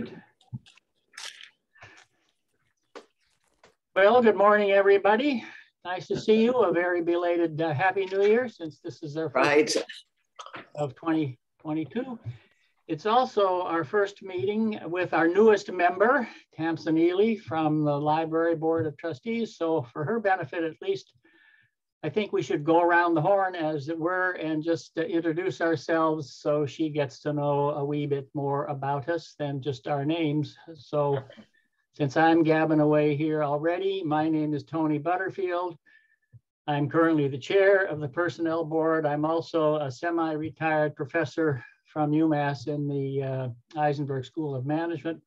right. Well, good morning, everybody. Nice to see you. A very belated uh, Happy New Year since this is our first right. of 2022. It's also our first meeting with our newest member, Tamsin Ely from the Library Board of Trustees. So for her benefit, at least, I think we should go around the horn as it were and just uh, introduce ourselves so she gets to know a wee bit more about us than just our names. So since I'm gabbing away here already, my name is Tony Butterfield. I'm currently the chair of the personnel board. I'm also a semi-retired professor from UMass in the uh, Isenberg School of Management.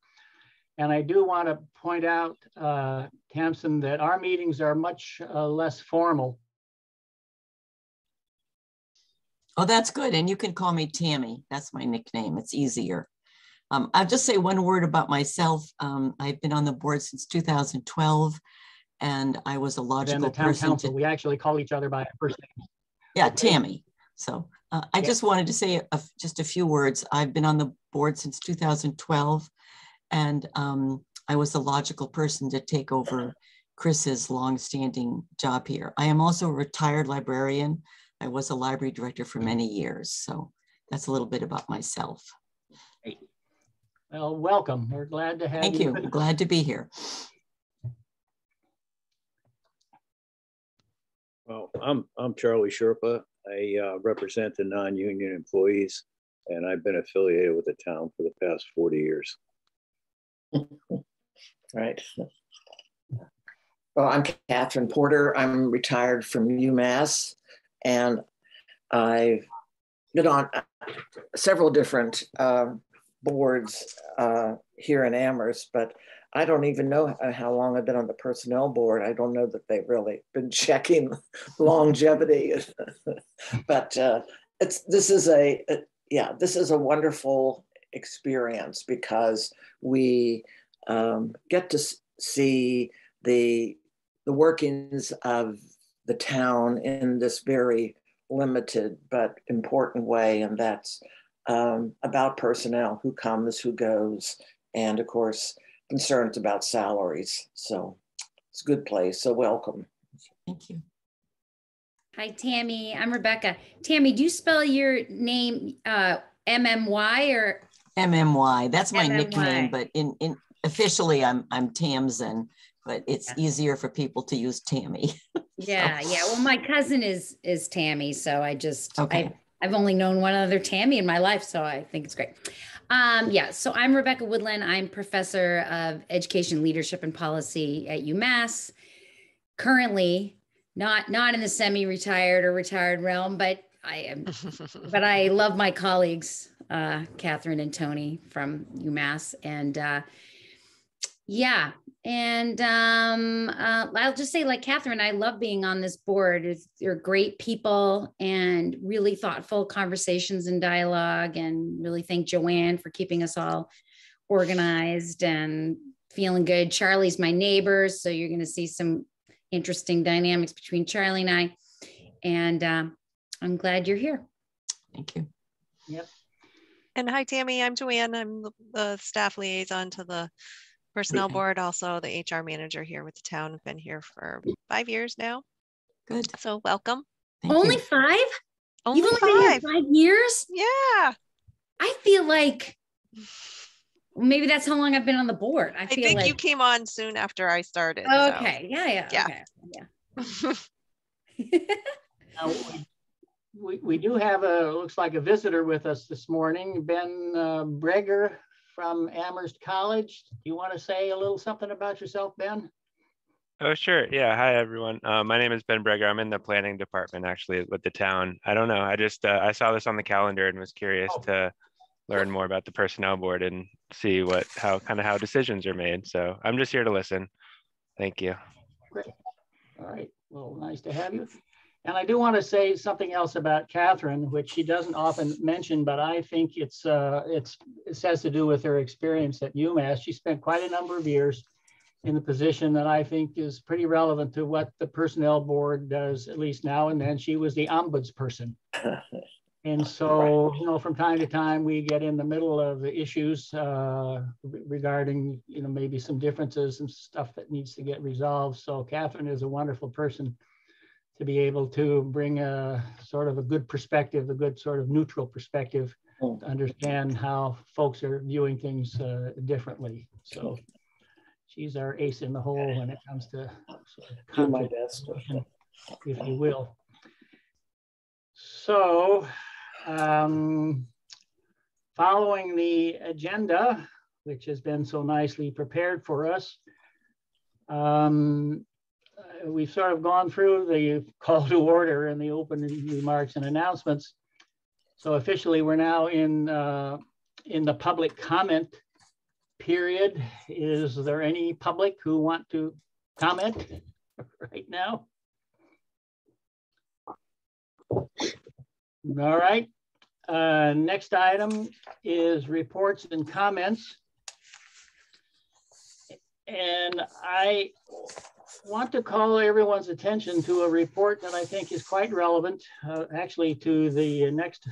And I do want to point out, uh, Tamsin, that our meetings are much uh, less formal. Oh, that's good. And you can call me Tammy. That's my nickname. It's easier. Um, I'll just say one word about myself. Um, I've been on the board since 2012, and I was a logical and the town person. Council, to, we actually call each other by first name. Yeah, Tammy. So uh, I just wanted to say a, just a few words. I've been on the board since 2012, and um, I was a logical person to take over Chris's longstanding job here. I am also a retired librarian. I was a library director for many years. So that's a little bit about myself. Great. Well, welcome. We're glad to have Thank you. Thank you. Glad to be here. Well, I'm I'm Charlie Sherpa. I uh, represent the non-union employees, and I've been affiliated with the town for the past 40 years. right. Well, I'm Catherine Porter. I'm retired from UMass, and I've been on several different uh, boards uh, here in Amherst, but I don't even know how long I've been on the personnel board. I don't know that they've really been checking longevity, but uh, it's this is a, a, yeah this is a wonderful experience because we um, get to see the the workings of the town in this very limited but important way, and that's um, about personnel, who comes, who goes, and of course concerns about salaries. So it's a good place. So welcome. Thank you. Hi, Tammy. I'm Rebecca. Tammy, do you spell your name uh, MMY or MMY? That's my MMY. nickname, but in, in officially I'm I'm Tamsin, but it's yeah. easier for people to use Tammy. yeah, so. yeah. Well, my cousin is is Tammy, so I just okay. I I've only known one other Tammy in my life, so I think it's great. Um, yeah, so I'm Rebecca Woodland. I'm professor of education, leadership, and policy at UMass. Currently, not not in the semi-retired or retired realm, but I am. but I love my colleagues, uh, Catherine and Tony from UMass, and uh, yeah, and um, uh, I'll just say, like Catherine, I love being on this board. It's, they're great people and really thoughtful conversations and dialogue. And really thank Joanne for keeping us all organized and feeling good. Charlie's my neighbor, so you're going to see some interesting dynamics between Charlie and I. And uh, I'm glad you're here. Thank you. Yep. And hi, Tammy. I'm Joanne. I'm the staff liaison to the personnel board, also the HR manager here with the town. I've been here for five years now. Good. So welcome. Thank only you. five? Only You've only five. been here five years? Yeah. I feel like maybe that's how long I've been on the board. I, I think like... you came on soon after I started. Okay. So. Yeah. Yeah. Yeah. Okay. Yeah. we, we do have a looks like a visitor with us this morning, Ben uh, Breger from Amherst College. Do you want to say a little something about yourself, Ben? Oh, sure. Yeah. Hi, everyone. Uh, my name is Ben Breger. I'm in the planning department actually with the town. I don't know. I just, uh, I saw this on the calendar and was curious oh. to learn more about the personnel board and see what, how kind of how decisions are made. So I'm just here to listen. Thank you. Great. All right. Well, nice to have you. And I do want to say something else about Catherine, which she doesn't often mention, but I think it's, uh, it's, it has to do with her experience at UMass. She spent quite a number of years in the position that I think is pretty relevant to what the personnel board does, at least now and then. She was the ombudsperson. And so, you know, from time to time, we get in the middle of the issues uh, regarding, you know, maybe some differences and stuff that needs to get resolved. So Catherine is a wonderful person to be able to bring a sort of a good perspective, a good sort of neutral perspective understand how folks are viewing things uh, differently. So she's our ace in the hole when it comes to sort of my best. if you will. So, um, following the agenda, which has been so nicely prepared for us, um, we've sort of gone through the call to order and the opening remarks and announcements. So officially, we're now in uh, in the public comment period. Is there any public who want to comment right now? All right. Uh, next item is reports and comments. And I want to call everyone's attention to a report that I think is quite relevant, uh, actually to the next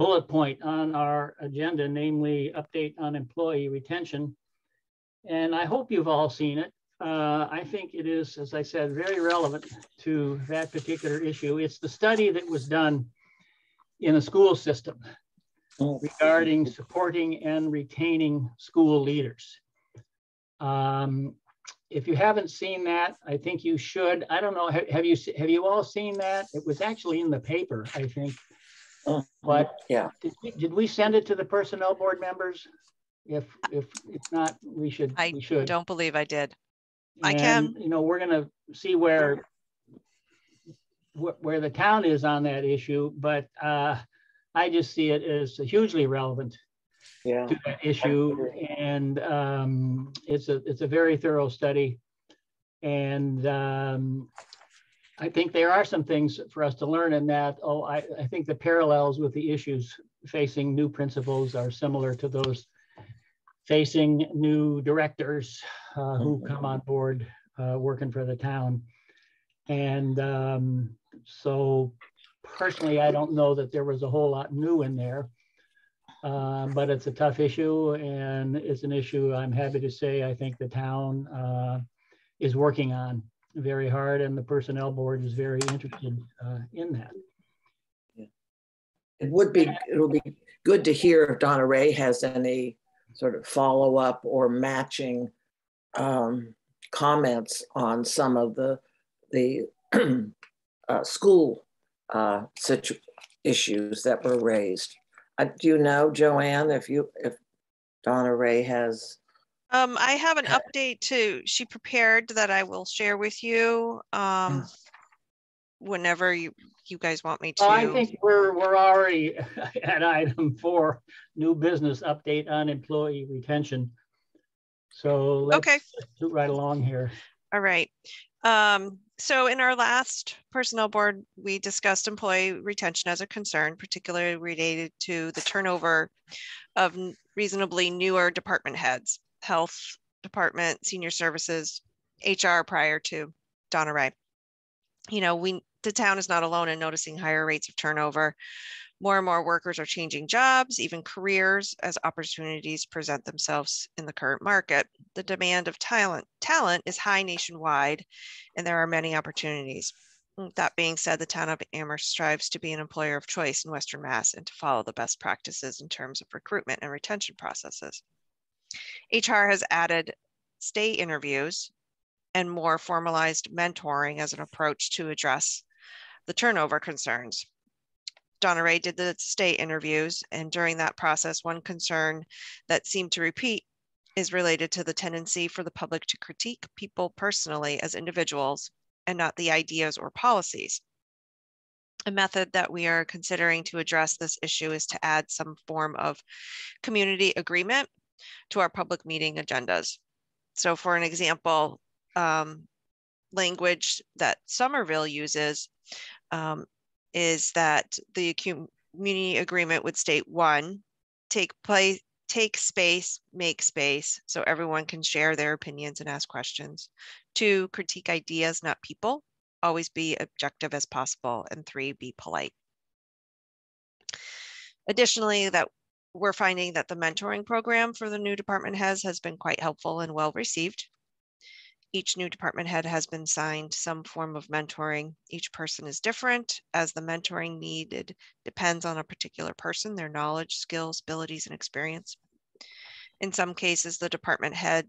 bullet point on our agenda, namely update on employee retention. And I hope you've all seen it. Uh, I think it is, as I said, very relevant to that particular issue. It's the study that was done in the school system regarding supporting and retaining school leaders. Um, if you haven't seen that, I think you should. I don't know. Have, have, you have you all seen that? It was actually in the paper, I think. Oh, But yeah, did we, did we send it to the personnel board members? If if it's not, we should. I we should. don't believe I did. I And, can. You know, we're gonna see where wh- where the town is on that issue, but uh, I just see it as hugely relevant yeah. to that issue. And um, it's a, it's a very thorough study. And um, I think there are some things for us to learn in that. Oh, I, I think the parallels with the issues facing new principals are similar to those facing new directors uh, who come on board uh, working for the town. And um, so personally, I don't know that there was a whole lot new in there. Uh, but it's a tough issue and it's an issue I'm happy to say I think the town uh, is working on very hard and the personnel board is very interested uh, in that. It would be, it would be good to hear if Donna Ray has any sort of follow-up or matching um, comments on some of the, the uh, school uh, issues that were raised. Uh, do you know, Joanne, if you, if Donna Ray has, Um, I have an update to, she prepared that I will share with you. Um, whenever you, you guys want me to. Well, I think we're, we're already at item four, new business update on employee retention. So let's Okay. shoot right along here. All right. Um, so in our last personnel board, we discussed employee retention as a concern, particularly related to the turnover of reasonably newer department heads, health department, senior services, HR prior to Donna Ray. You know, we, the town is not alone in noticing higher rates of turnover. More and more workers are changing jobs, even careers, as opportunities present themselves in the current market. The demand of talent talent is high nationwide, and there are many opportunities. That being said, the town of Amherst strives to be an employer of choice in Western Mass and to follow the best practices in terms of recruitment and retention processes. HR has added stay interviews and more formalized mentoring as an approach to address the turnover concerns. Donna Ray did the stay interviews, and during that process, one concern that seemed to repeat is related to the tendency for the public to critique people personally as individuals and not the ideas or policies. A method that we are considering to address this issue is to add some form of community agreement to our public meeting agendas. So for an example, um, language that Somerville uses um, is that the community agreement would state one, take place, take space, make space, so everyone can share their opinions and ask questions. Two, critique ideas, not people. Always be objective as possible. And three, be polite. Additionally, that we're finding that the mentoring program for the new department heads has been quite helpful and well received. Each new department head has been signed some form of mentoring. Each person is different as the mentoring needed depends on a particular person, their knowledge, skills, abilities, and experience. In some cases, the department head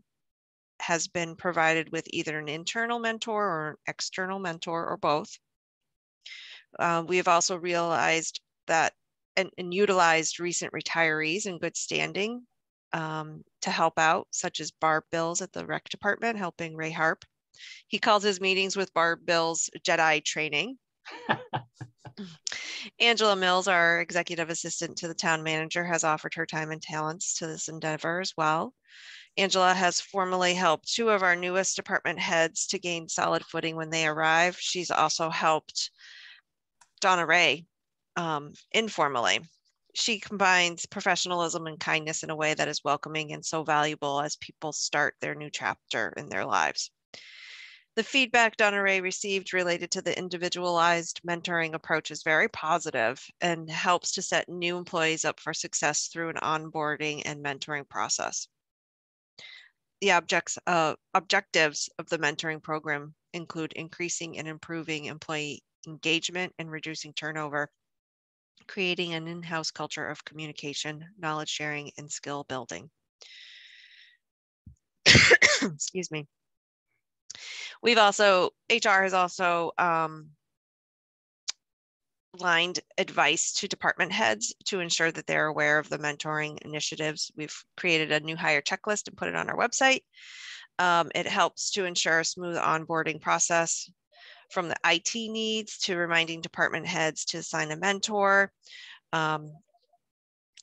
has been provided with either an internal mentor or an external mentor or both. Uh, we have also realized that and, and, utilized recent retirees in good standing um, to help out, such as Barb Bills at the rec department, helping Ray Harp. He calls his meetings with Barb Bills Jedi training. Angela Mills, our executive assistant to the town manager, has offered her time and talents to this endeavor as well. Angela has formally helped two of our newest department heads to gain solid footing when they arrive. She's also helped Donna Ray um, informally she combines professionalism and kindness in a way that is welcoming and so valuable as people start their new chapter in their lives. The feedback Donna Ray received related to the individualized mentoring approach is very positive and helps to set new employees up for success through an onboarding and mentoring process. The objects, uh, objectives of the mentoring program include increasing and improving employee engagement and reducing turnover, creating an in-house culture of communication, knowledge sharing, and skill building. Excuse me. We've also, HR has also um, lined advice to department heads to ensure that they're aware of the mentoring initiatives. We've created a new hire checklist and put it on our website. Um, it helps to ensure a smooth onboarding process from the IT needs to reminding department heads to assign a mentor, um,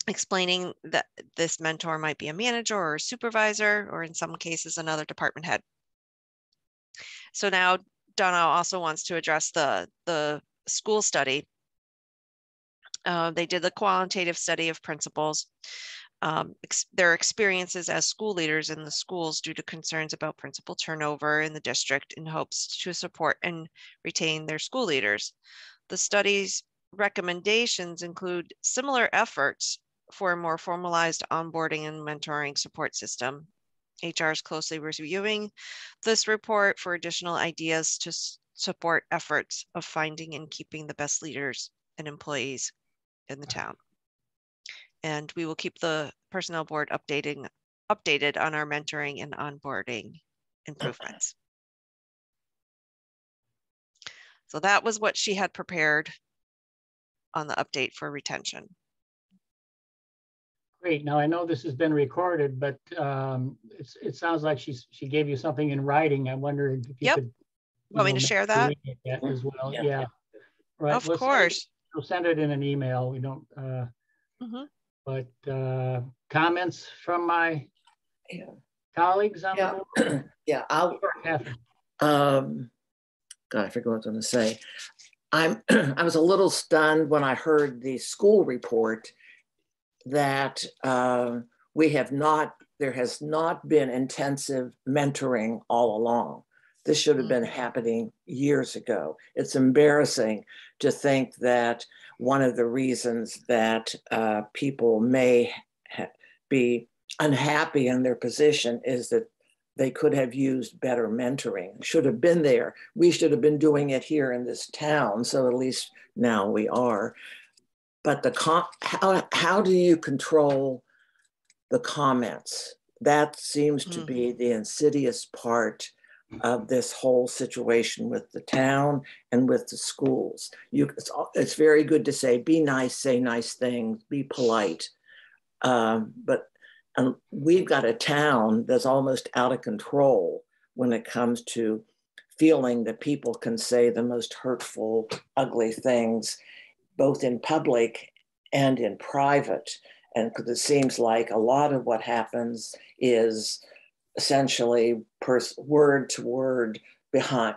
explaining that this mentor might be a manager or a supervisor, or in some cases, another department head. So now Donna also wants to address the, the school study. Uh, they did the qualitative study of principals um, ex their experiences as school leaders in the schools due to concerns about principal turnover in the district in hopes to support and retain their school leaders. The study's recommendations include similar efforts for a more formalized onboarding and mentoring support system. HR is closely reviewing this report for additional ideas to support efforts of finding and keeping the best leaders and employees in the town and we will keep the personnel board updating updated on our mentoring and onboarding improvements. So that was what she had prepared on the update for retention. Great. Now I know this has been recorded, but um, it sounds like she's she gave you something in writing. I wonder if you yep. could. Want me to share that? as well? Yeah. yeah. Right. Of Let's course. We'll send it in an email. We don't. Uh, mm -hmm. But uh, comments from my yeah. colleagues on yeah. the board? yeah, I'll. Um, God, I forget what I was going to say. I'm. I was a little stunned when I heard the school report that uh, we have not. There has not been intensive mentoring all along. This should have been happening years ago. It's embarrassing to think that one of the reasons that uh, people may be unhappy in their position is that they could have used better mentoring, should have been there. We should have been doing it here in this town, so at least now we are. But the com- how, how do you control the comments? That seems to be mm-hmm. the insidious part of this whole situation with the town and with the schools. You, it's, it's very good to say, be nice, say nice things, be polite. Um, but um, we've got a town that's almost out of control when it comes to feeling that people can say the most hurtful, ugly things, both in public and in private. And because it seems like a lot of what happens is essentially pers- word to word behind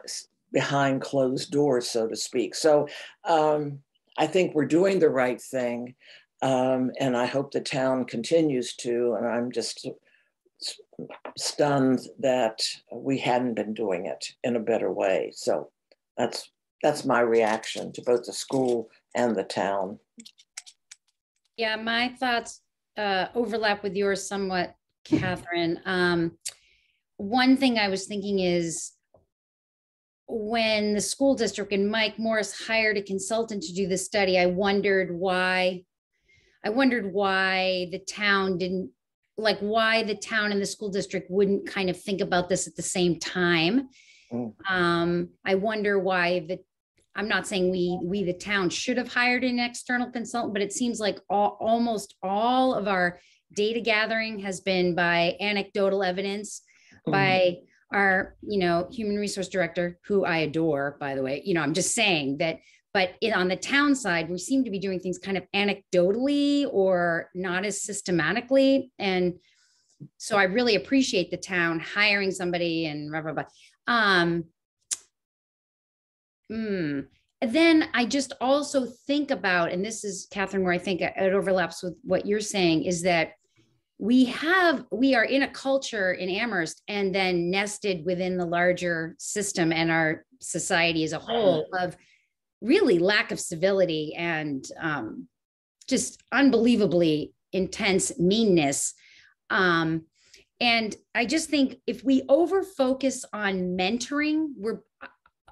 behind closed doors, so to speak. So um, I think we're doing the right thing, um, and I hope the town continues to. And I'm just stunned that we hadn't been doing it in a better way. So that's that's my reaction to both the school and the town. Yeah, my thoughts uh, overlap with yours somewhat, Catherine. Um, one thing I was thinking is when the school district and Mike Morris hired a consultant to do the study, I wondered why. I wondered why the town didn't like why the town and the school district wouldn't kind of think about this at the same time. Mm. Um, I wonder why the I'm not saying we we the town should have hired an external consultant, but it seems like all, almost all of our data gathering has been by anecdotal evidence, mm. by our you know human resource director, who I adore, by the way. You know, I'm just saying that. But in, on the town side, we seem to be doing things kind of anecdotally or not as systematically. And so I really appreciate the town hiring somebody and blah, blah, blah. Um, mm. Then I just also think about, and this is Catherine, where I think it overlaps with what you're saying, is that we have we are in a culture in Amherst and then nested within the larger system and our society as a whole of really lack of civility and um, just unbelievably intense meanness. Um, and I just think if we over focus on mentoring, we're,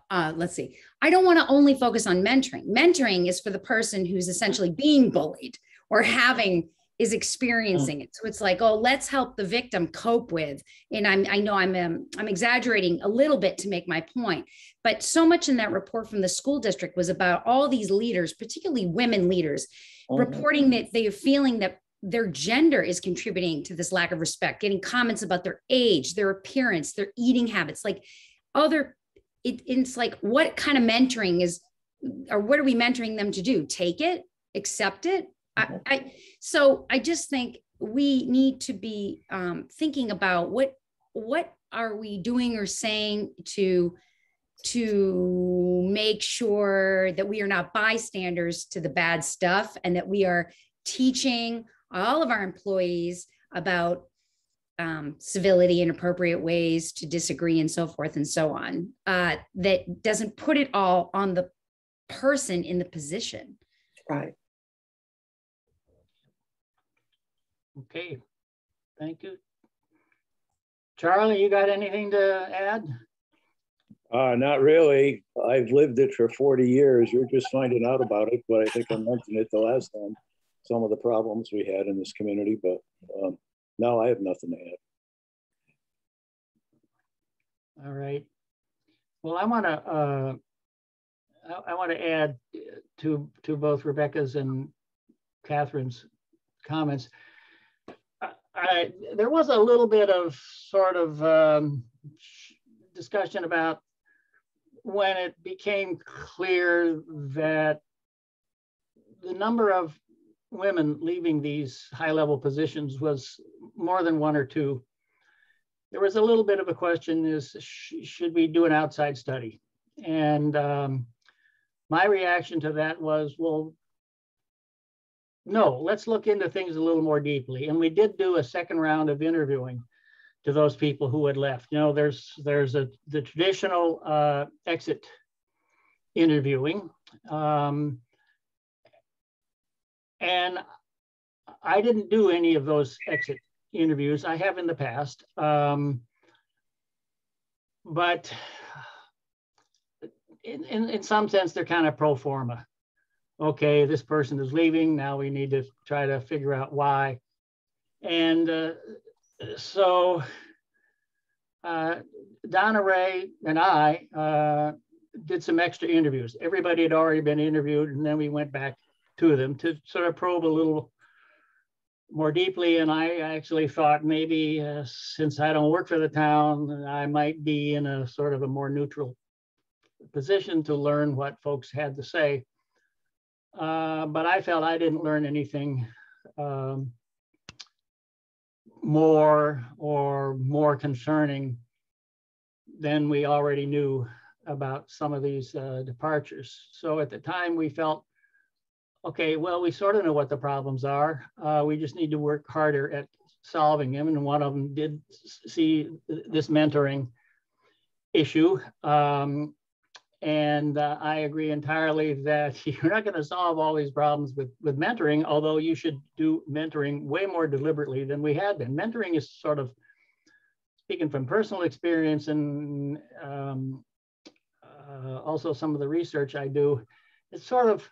uh, let's see, I don't want to only focus on mentoring. Mentoring is for the person who's essentially being bullied or having is experiencing it. So it's like, oh, let's help the victim cope with. And I'm, I know I'm, um, I'm exaggerating a little bit to make my point, but so much in that report from the school district was about all these leaders, particularly women leaders, mm-hmm. reporting that they are feeling that their gender is contributing to this lack of respect, getting comments about their age, their appearance, their eating habits, like other. It, it's like, what kind of mentoring is, or what are we mentoring them to do? Take it, accept it, I, I, so I just think we need to be um, thinking about what what are we doing or saying to to make sure that we are not bystanders to the bad stuff and that we are teaching all of our employees about um, civility and appropriate ways to disagree and so forth and so on uh, that doesn't put it all on the person in the position. Right Okay, thank you. Charlie, you got anything to add? Uh, not really. I've lived it for 40 years. You're just finding out about it, but I think I mentioned it the last time, some of the problems we had in this community, but um, no, I have nothing to add. All right. Well, I want to uh, I, I want to add to to both Rebecca's and Catherine's comments. There was a little bit of sort of um, discussion about when it became clear that the number of women leaving these high level positions was more than one or two. There was a little bit of a question is, sh should we do an outside study? And um, my reaction to that was, well, no, let's look into things a little more deeply. And we did do a second round of interviewing to those people who had left. You know, there's there's a the traditional uh, exit interviewing, um, and I didn't do any of those exit interviews. I have in the past, um, but in, in, in some sense, they're kind of pro forma okay, this person is leaving. Now we need to try to figure out why. And uh, so uh, Donna Ray and I uh, did some extra interviews. Everybody had already been interviewed, and then we went back to them to sort of probe a little more deeply. And I actually thought maybe uh, since I don't work for the town, I might be in a sort of a more neutral position to learn what folks had to say. Uh, but I felt I didn't learn anything um, more or more concerning than we already knew about some of these uh, departures. So at the time we felt, okay, well, we sort of know what the problems are. Uh, we just need to work harder at solving them. And one of them did see this mentoring issue. Um, and uh, I agree entirely that you're not going to solve all these problems with, with mentoring, although you should do mentoring way more deliberately than we had been. Mentoring is sort of, speaking from personal experience and um, uh, also some of the research I do, it's sort of,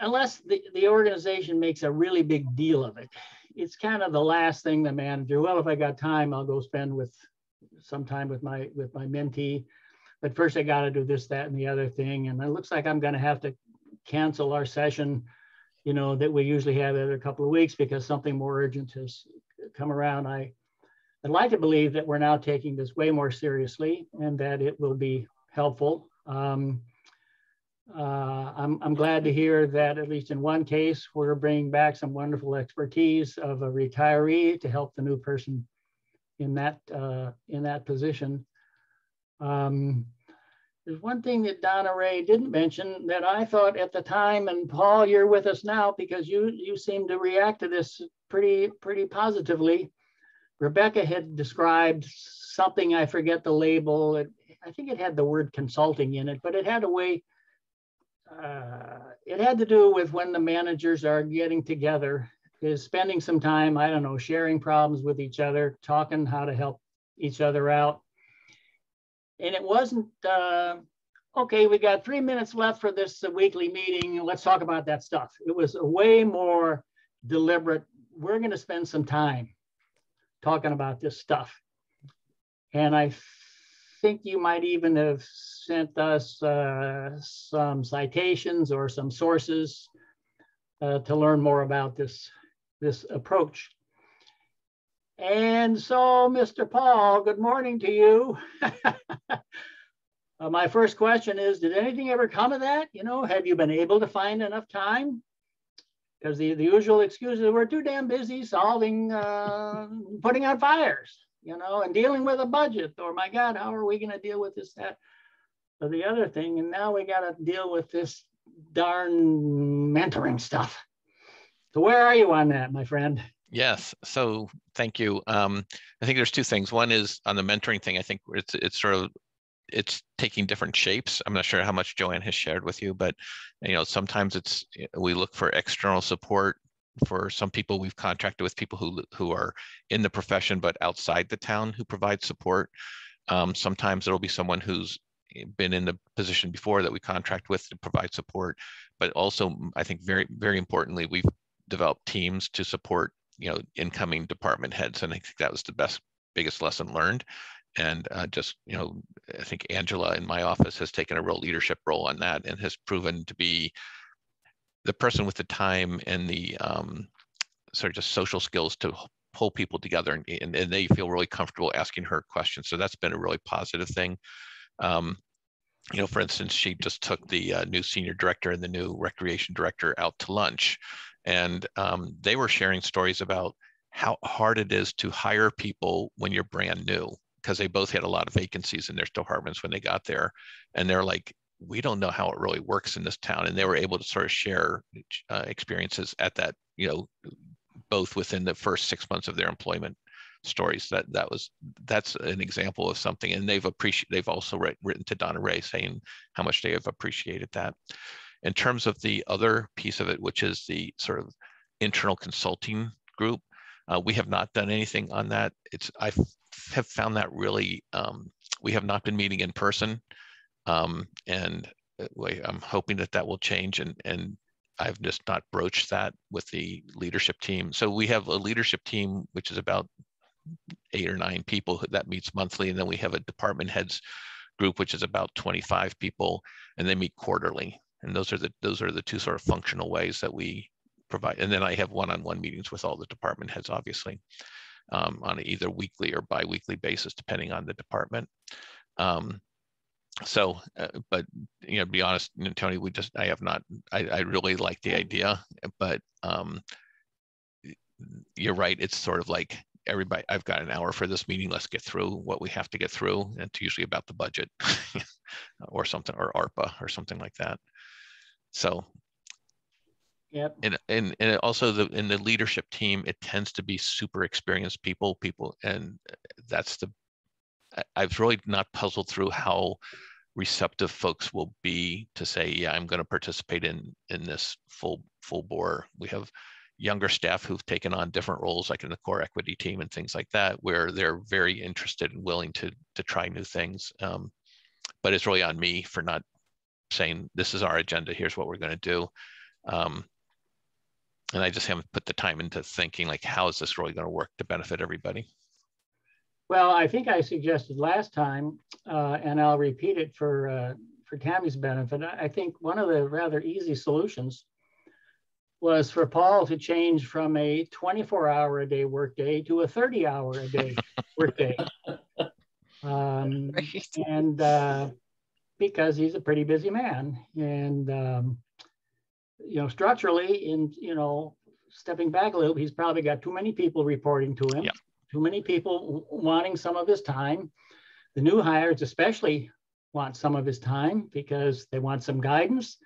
unless the, the organization makes a really big deal of it, it's kind of the last thing the manager, well, if I got time, I'll go spend with some time with my with my mentee. But first I got to do this, that, and the other thing. And it looks like I'm going to have to cancel our session, you know, that we usually have every couple of weeks because something more urgent has come around. I, I'd like to believe that we're now taking this way more seriously and that it will be helpful. Um, uh, I'm, I'm glad to hear that at least in one case, we're bringing back some wonderful expertise of a retiree to help the new person in that uh, in that position. Um, there's one thing that Donna Ray didn't mention that I thought at the time, and Paul, you're with us now because you you seem to react to this pretty pretty positively. Rebecca had described something I forget the label. It, I think it had the word consulting in it, but it had a way. Uh, it had to do with when the managers are getting together is spending some time, I don't know, sharing problems with each other, talking how to help each other out. And it wasn't, uh, okay, we got three minutes left for this weekly meeting. Let's talk about that stuff. It was a way more deliberate. We're going to spend some time talking about this stuff. And I think you might even have sent us uh, some citations or some sources uh, to learn more about this this approach. And so, Mr. Paul, good morning to you. uh, my first question is, did anything ever come of that? You know, have you been able to find enough time? Because the, the usual excuses, we're too damn busy solving, uh, putting out fires, you know, and dealing with a budget, or my God, how are we gonna deal with this, that, or the other thing? And now we gotta deal with this darn mentoring stuff. So where are you on that, my friend? Yes. So thank you. Um, I think there's two things. One is on the mentoring thing. I think it's it's sort of it's taking different shapes. I'm not sure how much Joanne has shared with you, but you know sometimes it's we look for external support. For some people, we've contracted with people who who are in the profession but outside the town who provide support. Um, sometimes it'll be someone who's been in the position before that we contract with to provide support. But also, I think very very importantly, we've develop teams to support you know incoming department heads and i think that was the best biggest lesson learned. And uh, just you know i think angela in my office has taken a real leadership role on that and has proven to be the person with the time and the um, sort of just social skills to pull people together and, and, and, they feel really comfortable asking her questions. So that's been a really positive thing. Um, you know for instance she just took the uh, new senior director and the new recreation director out to lunch and um, they were sharing stories about how hard it is to hire people when you're brand new because they both had a lot of vacancies in their departments when they got there. And they're like we don't know how it really works in this town. And they were able to sort of share uh, experiences at that you know both within the first six months of their employment stories. That that was that's an example of something. And they've appreciated they've also written to donna ray saying how much they have appreciated that in terms of the other piece of it, which is the sort of internal consulting group, uh, we have not done anything on that. It's I have found that really um, we have not been meeting in person, um, and uh, I'm hoping that that will change. And and I've just not broached that with the leadership team. So we have a leadership team which is about eight or nine people that meets monthly, and then we have a department heads group which is about 25 people, and they meet quarterly. And those are the those are the two sort of functional ways that we provide. And then I have one-on-one meetings with all the department heads, obviously, um, on either weekly or biweekly basis, depending on the department. Um, so, uh, but you know, to be honest, you know, Tony, we just I have not. I, I really like the idea, but um, you're right. It's sort of like everybody. I've got an hour for this meeting. Let's get through what we have to get through, and it's usually about the budget or something, or ARPA or something like that. So Yep. And, and and also the in the leadership team, it tends to be super experienced people, people, and that's the I've really not puzzled through how receptive folks will be to say, yeah, I'm going to participate in in this full full bore. We have younger staff who've taken on different roles, like in the core equity team and things like that, where they're very interested and willing to to try new things. Um, but it's really on me for not saying this is our agenda. Here's what we're going to do. Um, and I just haven't put the time into thinking like, how is this really going to work to benefit everybody? Well, I think I suggested last time, uh, and I'll repeat it for uh, for Tammy's benefit. I think one of the rather easy solutions was for Paul to change from a 24 hour a day workday to a 30 hour a day workday. Um, right. And uh, because he's a pretty busy man. And, um, you know, structurally, in, you know, stepping back a little, he's probably got too many people reporting to him, too many people wanting some of his time. The new hires, especially, want some of his time because they want some guidance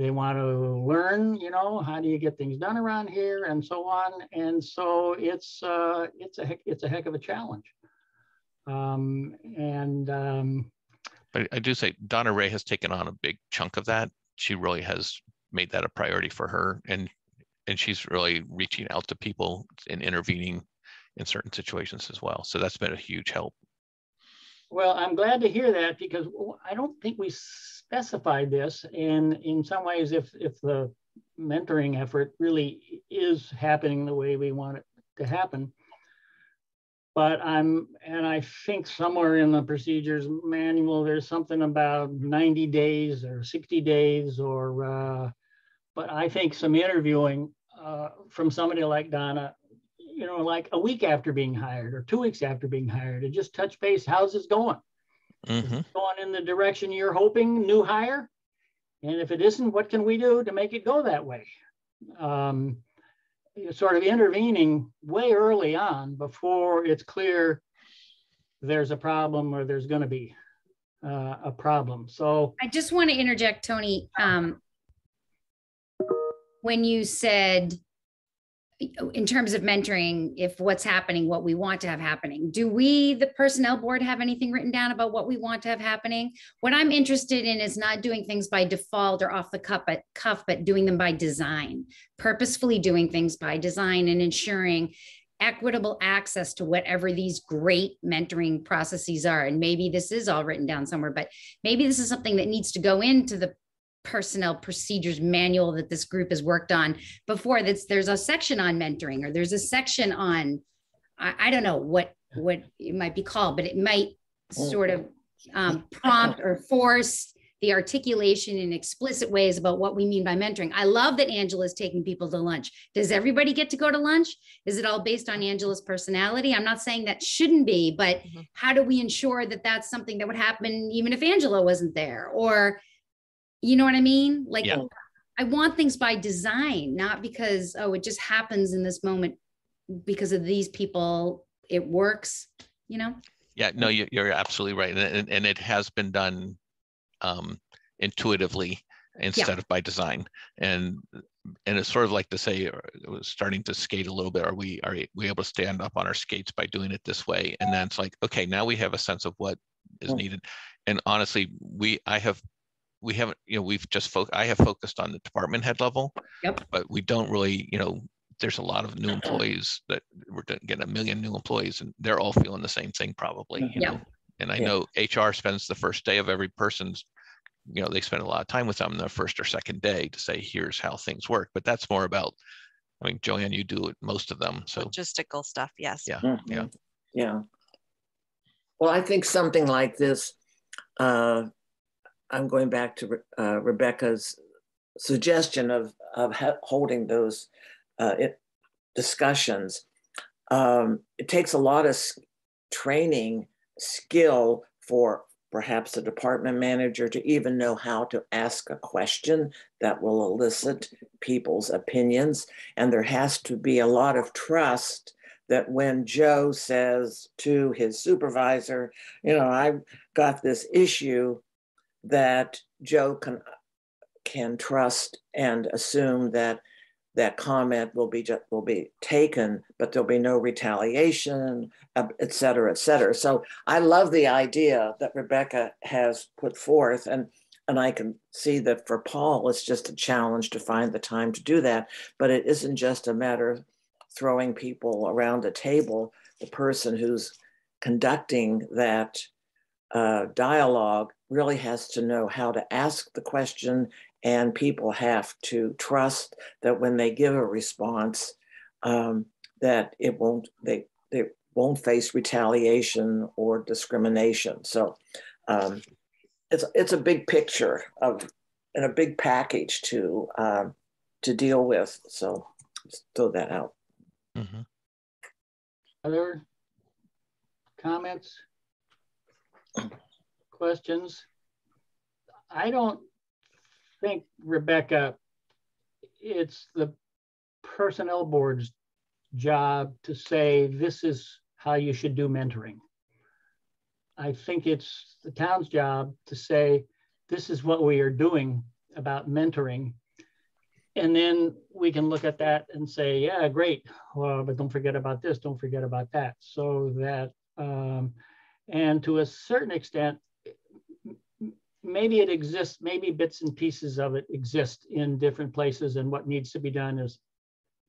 they want to learn you know how do you get things done around here and so on and so it's uh, it's a heck, it's a heck of a challenge um, and um, but i do say donna ray has taken on a big chunk of that. She really has made that a priority for her and and she's really reaching out to people and intervening in certain situations as well. So that's been a huge help. Well i'm glad to hear that because i don't think we specified this and in some ways if if the mentoring effort really is happening the way we want it to happen but i'm and i think somewhere in the procedures manual there's something about 90 days or 60 days or uh, but i think some interviewing uh, from somebody like donna you know like a week after being hired or two weeks after being hired to just touch base how's this going mm-hmm. going in the direction you're hoping, new hire? And if it isn't, what can we do to make it go that way? Um, sort of intervening way early on before it's clear there's a problem or there's going to be uh, a problem. So I just want to interject, Tony. Um, when you said in terms of mentoring if what's happening what we want to have happening. Do we the personnel board have anything written down about what we want to have happening? What i'm interested in is not doing things by default or off the cuff but cuff but doing them by design. Purposefully doing things by design and ensuring equitable access to whatever these great mentoring processes are. And maybe this is all written down somewhere but maybe this is something that needs to go into the personnel procedures manual that this group has worked on before that's there's a section on mentoring or there's a section on I, I don't know what what it might be called but it might sort of um, prompt or force the articulation in explicit ways about what we mean by mentoring. I love that Angela's taking people to lunch. Does everybody get to go to lunch? Is it all based on Angela's personality? I'm not saying that shouldn't be, but mm-hmm. how do we ensure that that's something that would happen even if Angela wasn't there? Or you know what I mean? Like yeah. I want things by design, not because, oh, it just happens in this moment because of these people. It works, you know? Yeah, no, you're absolutely right. And, and it has been done um, intuitively instead yeah. of by design. And and it's sort of like to say uh, it was starting to skate a little bit are we are we able to stand up on our skates by doing it this way and then it's like okay now we have a sense of what is needed and honestly we i have we haven't, you know, we've just focused, I have focused on the department head level. Yep. But we don't really, you know, there's a lot of new employees that we're getting a million new employees and they're all feeling the same thing probably, you know. And I yeah. know HR spends the first day of every person's, you know, they spend a lot of time with them the first or second day to say, here's how things work. But that's more about, I mean, Joanne, you do it most of them. So logistical stuff, yes. Yeah. Mm-hmm. Yeah. Yeah. Well, I think something like this uh, I'm going back to uh, Rebecca's suggestion of, of holding those uh, it, discussions. Um, it takes a lot of training skill for perhaps a department manager to even know how to ask a question that will elicit people's opinions. And there has to be a lot of trust that when Joe says to his supervisor, you know, I've got this issue, that Joe can can trust and assume that that comment will be just will be taken, but there'll be no retaliation, uh, et cetera, et cetera. So I love the idea that Rebecca has put forth, and and I can see that for Paul, it's just a challenge to find the time to do that. But it isn't just a matter of throwing people around a table. The person who's conducting that uh, dialogue really has to know how to ask the question and people have to trust that when they give a response um, that it won't they they won't face retaliation or discrimination. So um, it's it's a big picture of and a big package to um, to deal with. So throw that out. Mm-hmm. other comments questions i don't think, Rebecca, it's the personnel board's job to say this is how you should do mentoring. I think it's the town's job to say this is what we are doing about mentoring. And then we can look at that and say, yeah, great. Well, but don't forget about this, don't forget about that. So that, um, and to a certain extent, maybe it exists, maybe bits and pieces of it exist in different places and what needs to be done is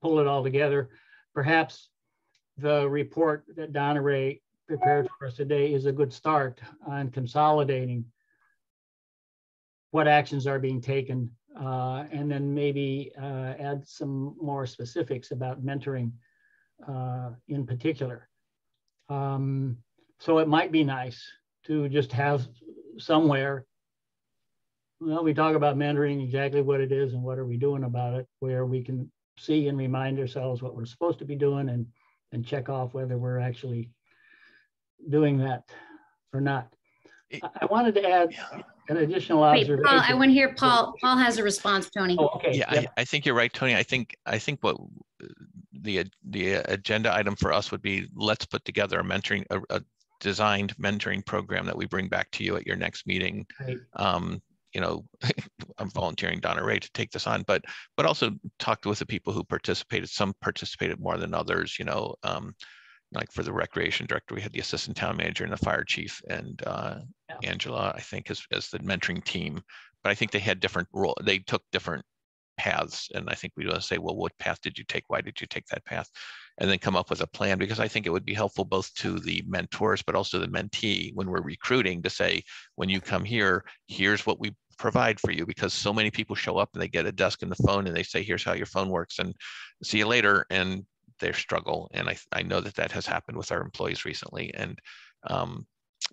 pull it all together. Perhaps the report that Donna Ray prepared for us today is a good start on consolidating what actions are being taken uh, and then maybe uh, add some more specifics about mentoring uh, in particular. Um, so it might be nice to just have somewhere well, we talk about mentoring, exactly what it is and what are we doing about it, where we can see and remind ourselves what we're supposed to be doing and, and check off whether we're actually doing that or not. I, I wanted to add an additional Wait, observation. Paul, I want to hear Paul. Paul has a response, Tony. Oh, okay. Yeah, yep. I, I, think you're right, Tony. I think I think what uh, the the agenda item for us would be let's put together a mentoring a, a designed mentoring program that we bring back to you at your next meeting. Right. Um, you know, I'm volunteering Donna Ray to take this on, but but also talked with the people who participated. Some participated more than others. You know, um, like for the recreation director, we had the assistant town manager and the fire chief, and uh, yeah. Angela, I think, as as the mentoring team. But I think they had different role. They took different paths, and I think we want to say, well, what path did you take? Why did you take that path? And then come up with a plan because I think it would be helpful both to the mentors but also the mentee when we're recruiting to say when you come here here's what we provide for you because so many people show up and they get a desk and the phone and they say, here's how your phone works and see you later. And they struggle. And I, I know that that has happened with our employees recently. And um,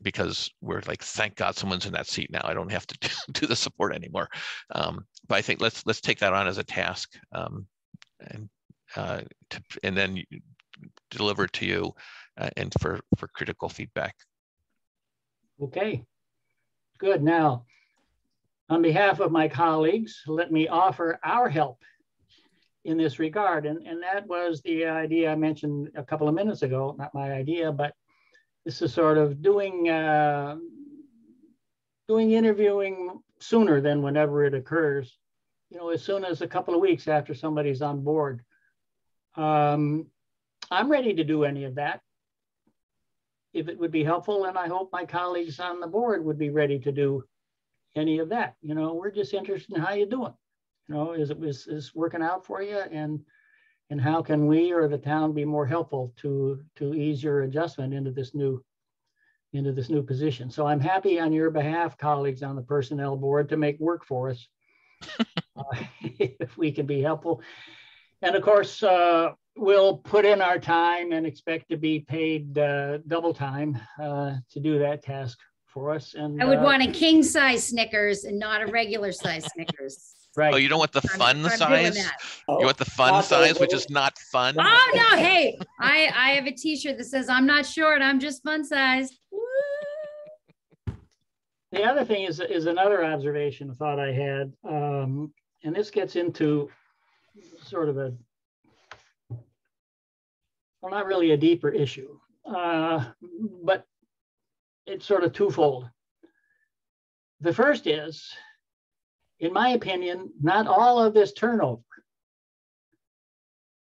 because we're like, thank God someone's in that seat now. I don't have to do, do the support anymore. Um, but I think let's let's take that on as a task um, and uh, to, and then deliver it to you uh, and for for critical feedback. Okay, good. Now, on behalf of my colleagues, let me offer our help in this regard. And, and that was the idea I mentioned a couple of minutes ago, not my idea, but this is sort of doing, uh, doing interviewing sooner than whenever it occurs, you know, as soon as a couple of weeks after somebody's on board. Um, I'm ready to do any of that if it would be helpful, and I hope my colleagues on the board would be ready to do any of that. You know, we're just interested in how you're doing. You know, is it is, is working out for you, and and how can we or the town be more helpful to to ease your adjustment into this new into this new position. So I'm happy on your behalf, colleagues on the personnel board, to make work for us uh, if we can be helpful. And of course, uh, we'll put in our time and expect to be paid uh, double time uh, to do that task for us. And I would uh, want a king size Snickers and not a regular size Snickers. Right. Oh, you don't want the fun I'm, size? I'm you want the fun size, which is not fun? Oh no! Hey, I I have a T-shirt that says "I'm not short, I'm just fun size." The other thing is is another observation thought I had, um, and this gets into sort of a well, not really a deeper issue, uh, but it's sort of twofold. The first is, in my opinion, not all of this turnover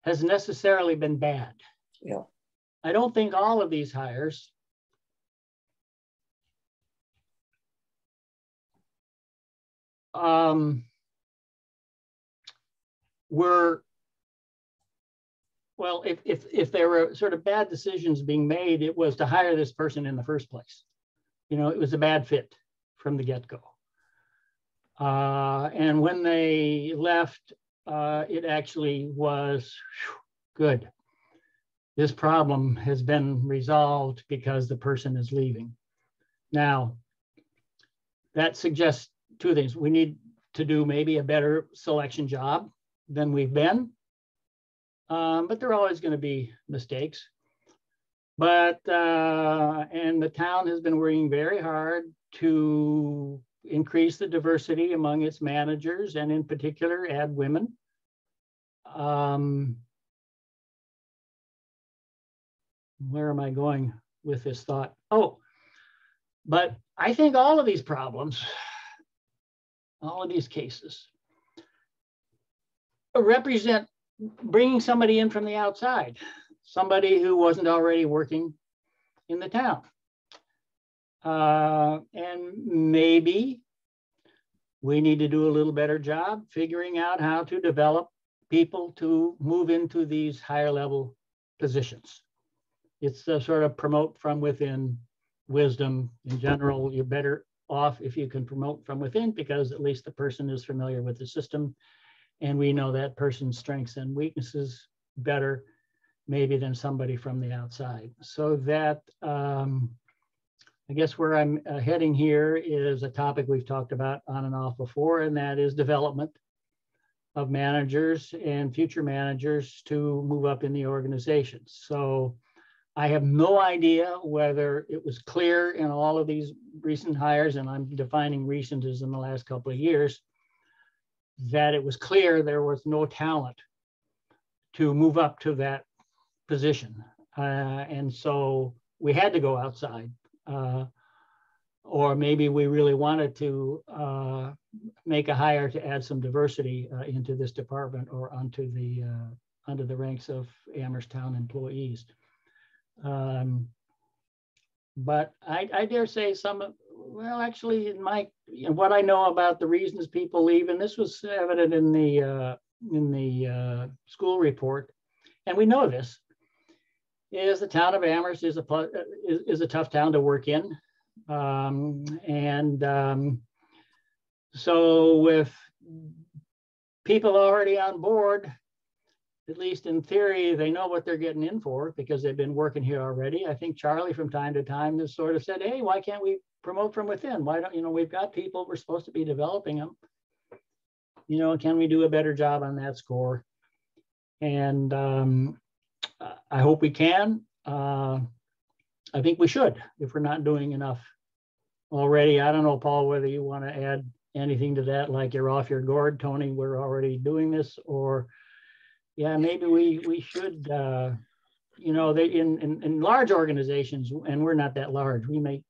has necessarily been bad. Yeah. I don't think all of these hires um, were well, if, if, if there were sort of bad decisions being made, it was to hire this person in the first place. You know, it was a bad fit from the get-go. Uh, and when they left, uh, it actually was whew, good. This problem has been resolved because the person is leaving. Now, that suggests two things. We need to do maybe a better selection job than we've been um, but there are always going to be mistakes. But, uh, and the town has been working very hard to increase the diversity among its managers and in particular add women. Um, where am I going with this thought? Oh, but I think all of these problems, all of these cases represent bringing somebody in from the outside, somebody who wasn't already working in the town. Uh, and maybe we need to do a little better job figuring out how to develop people to move into these higher level positions. It's a sort of promote from within wisdom. In general, you're better off if you can promote from within because at least the person is familiar with the system and we know that person's strengths and weaknesses better maybe than somebody from the outside. So that, um, I guess where I'm uh, heading here is a topic we've talked about on and off before, and that is development of managers and future managers to move up in the organization. So I have no idea whether it was clear in all of these recent hires, and I'm defining recent as in the last couple of years, that it was clear there was no talent to move up to that position. Uh, and so we had to go outside. Uh, or maybe we really wanted to uh, make a hire to add some diversity uh, into this department or onto the uh, under the ranks of Amherst Town employees. Um, but I, I, dare say some well, actually, know, what I know about the reasons people leave, and this was evident in the uh, in the uh, school report, and we know this is the town of Amherst is a is, is a tough town to work in, um, and um, so with people already on board, at least in theory, they know what they're getting in for because they've been working here already. I think Charlie from time to time has sort of said, hey, why can't we promote from within? Why don't, you know, we've got people, we're supposed to be developing them. You know, can we do a better job on that score? And um, I hope we can. Uh, I think we should if we're not doing enough already. I don't know, Paul, whether you want to add anything to that, like you're off your guard, Tony, we're already doing this, or yeah, maybe we we should. Uh, you know, they in, in in large organizations, and we're not that large. We may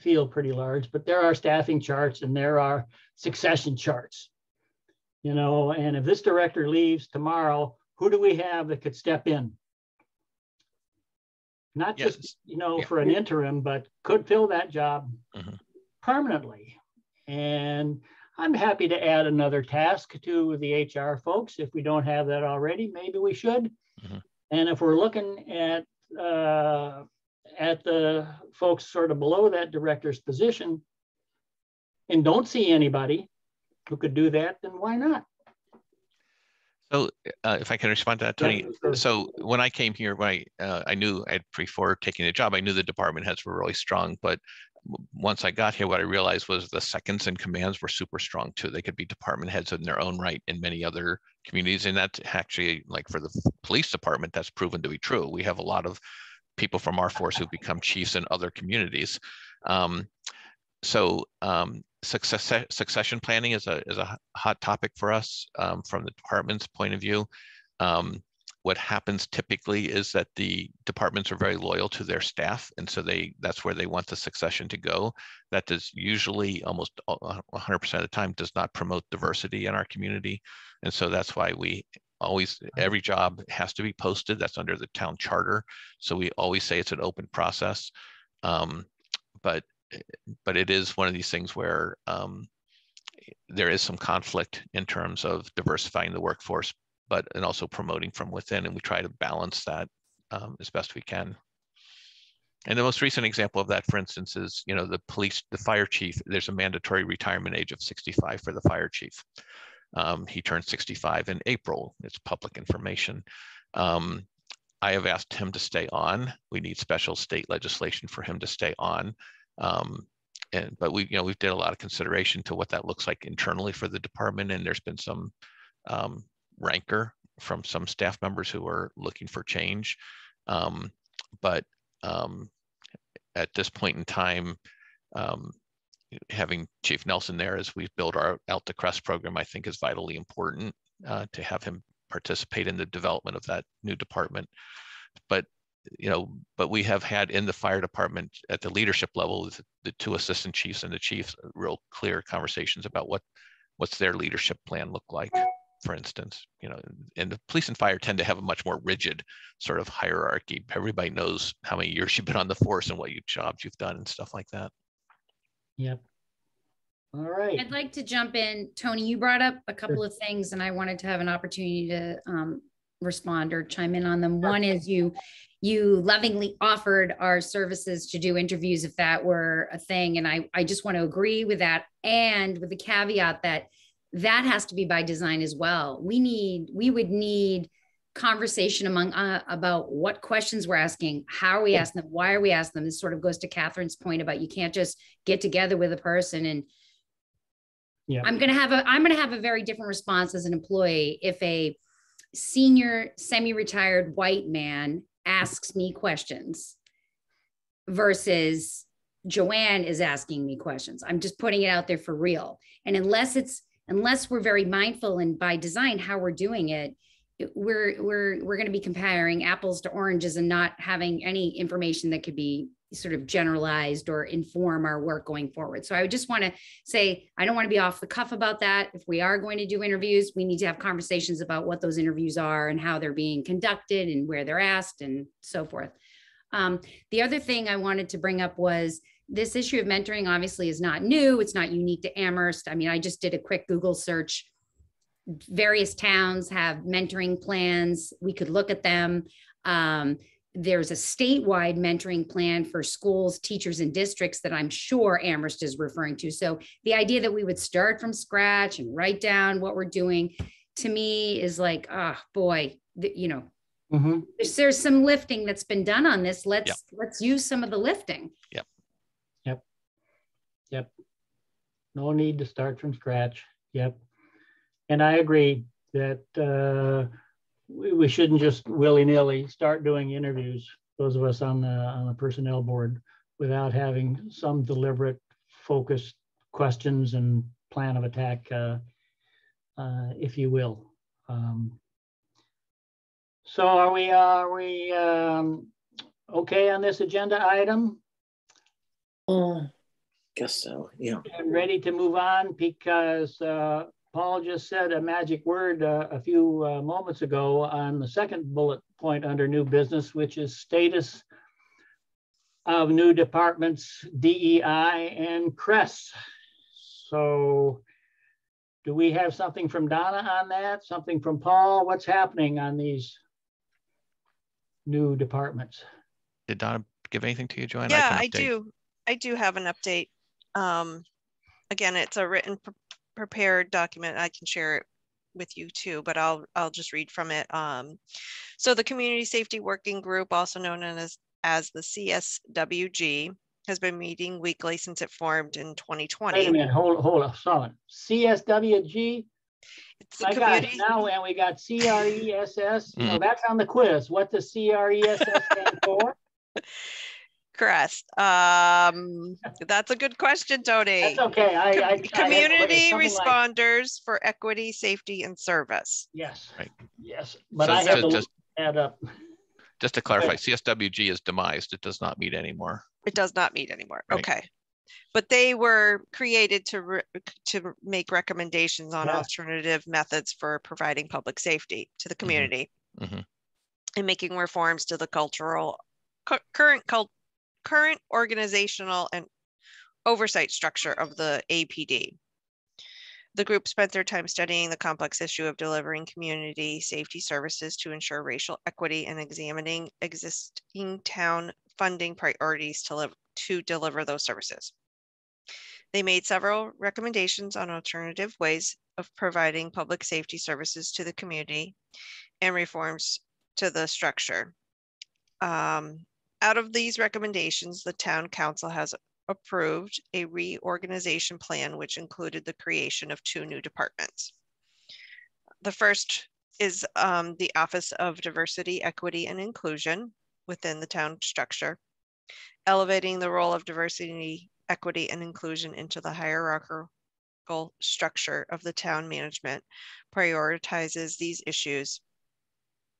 feel pretty large, but there are staffing charts and there are succession charts. You know, and if this director leaves tomorrow, who do we have that could step in? Not just you know yeah. for an interim, but could fill that job mm-hmm. permanently. And I'm happy to add another task to the HR folks. If we don't have that already, maybe we should. Mm-hmm. And if we're looking at uh, at the folks sort of below that director's position and don't see anybody who could do that, then why not? So, uh, if I can respond to that, Tony. Yeah, sure. So, when I came here, I uh, I knew I'd before taking the job, I knew the department heads were really strong. But once I got here, what I realized was the seconds and commands were super strong too. They could be department heads in their own right in many other communities, and that's actually like for the police department, that's proven to be true. We have a lot of people from our force who've become chiefs in other communities. Um, so um, success, succession planning is a, is a hot topic for us um, from the department's point of view. Um, what happens typically is that the departments are very loyal to their staff and so they that's where they want the succession to go that does usually almost 100% of the time does not promote diversity in our community and so that's why we always, every job has to be posted. That's under the town charter. So we always say it's an open process. Um, but, but it is one of these things where um, there is some conflict in terms of diversifying the workforce, but and also promoting from within. And we try to balance that um, as best we can. And the most recent example of that, for instance, is you know the police, the fire chief. There's a mandatory retirement age of 65 for the fire chief. Um, he turned 65 in April. It's public information. Um, I have asked him to stay on. We need special state legislation for him to stay on. Um, and but we, you know, we've did a lot of consideration to what that looks like internally for the department, and there's been some um, rancor from some staff members who are looking for change. Um, but um, at this point in time, um, having Chief Nelson there as we build our Out to CRESS program, I think is vitally important uh, to have him participate in the development of that new department. But you know, but we have had in the fire department at the leadership level, the two assistant chiefs and the chiefs, real clear conversations about what what's their leadership plan look like for instance you know and the police and fire tend to have a much more rigid sort of hierarchy everybody knows how many years you've been on the force and what you jobs you've done and stuff like that yep all right i'd like to jump in tony you brought up a couple sure. of things and i wanted to have an opportunity to um, respond or chime in on them sure. one is you you lovingly offered our services to do interviews if that were a thing and i i just want to agree with that and with the caveat that that has to be by design as well. We need, we would need conversation among uh, about what questions we're asking, how are we asking them, why are we asking them. This sort of goes to Catherine's point about you can't just get together with a person and yeah. I'm gonna have a I'm gonna have a very different response as an employee if a senior semi-retired white man asks me questions versus Joanne is asking me questions. I'm just putting it out there for real. And unless it's unless we're very mindful and by design how we're doing it we're we're we're going to be comparing apples to oranges and not having any information that could be sort of generalized or inform our work going forward. So I would just want to say I don't want to be off the cuff about that. If we are going to do interviews, we need to have conversations about what those interviews are and how they're being conducted and where they're asked and so forth. Um, the other thing I wanted to bring up was this issue of mentoring obviously is not new. It's not unique to Amherst. I mean, I just did a quick Google search. Various towns have mentoring plans. We could look at them. Um, there's a statewide mentoring plan for schools, teachers, and districts that I'm sure Amherst is referring to. So the idea that we would start from scratch and write down what we're doing to me is like, oh boy, the, you know, mm-hmm. there's, there's some lifting that's been done on this. Let's yep. let's use some of the lifting. Yep. Yep. Yep. No need to start from scratch. Yep. And I agree that uh, we, we shouldn't just willy-nilly start doing interviews, those of us on the, on the personnel board, without having some deliberate, focused questions and plan of attack, uh, uh, if you will. Um, so are we, are we um, okay on this agenda item? Uh, guess so. Yeah. And ready to move on because uh, Paul just said a magic word uh, a few uh, moments ago on the second bullet point under new business, which is status of new departments, DEI and CRESS. So do we have something from Donna on that? Something from Paul? What's happening on these new departments? Did Donna give anything to you, Joanne? Yeah, I, I do. I do have an update. Um, again, it's a written pre prepared document. I can share it with you too, but I'll I'll just read from it. Um, so the Community Safety Working Group, also known as as the CSWG, has been meeting weekly since it formed in 2020. Wait a minute, hold hold on, sorry. CSWG. It's the I community. Got now, and we got CRESS. Mm. Oh, that's on the quiz. What does CRESS stand for? Crest? Um, that's a good question, Tony. That's okay. I, I, Community I responders like... for equity, safety, and service. Yes. Right. Yes, but so I have to just, add up. Just to clarify, CSWG is demised. It does not meet anymore. It does not meet anymore. Right. Okay. but they were created to re- to make recommendations on Yeah. alternative methods for providing public safety to the community Mhm. and making reforms to the cultural cu- current cult, current organizational and oversight structure of the APD. The group spent their time studying the complex issue of delivering community safety services to ensure racial equity and examining existing town funding priorities to, live, to deliver those services. They made several recommendations on alternative ways of providing public safety services to the community and reforms to the structure. Um, out of these recommendations, the town council has approved a reorganization plan, which included the creation of two new departments. The first is um, the Office of Diversity, Equity, and Inclusion within the town structure, elevating the role of diversity, equity, and inclusion into the hierarchical structure of the town management, prioritizes these issues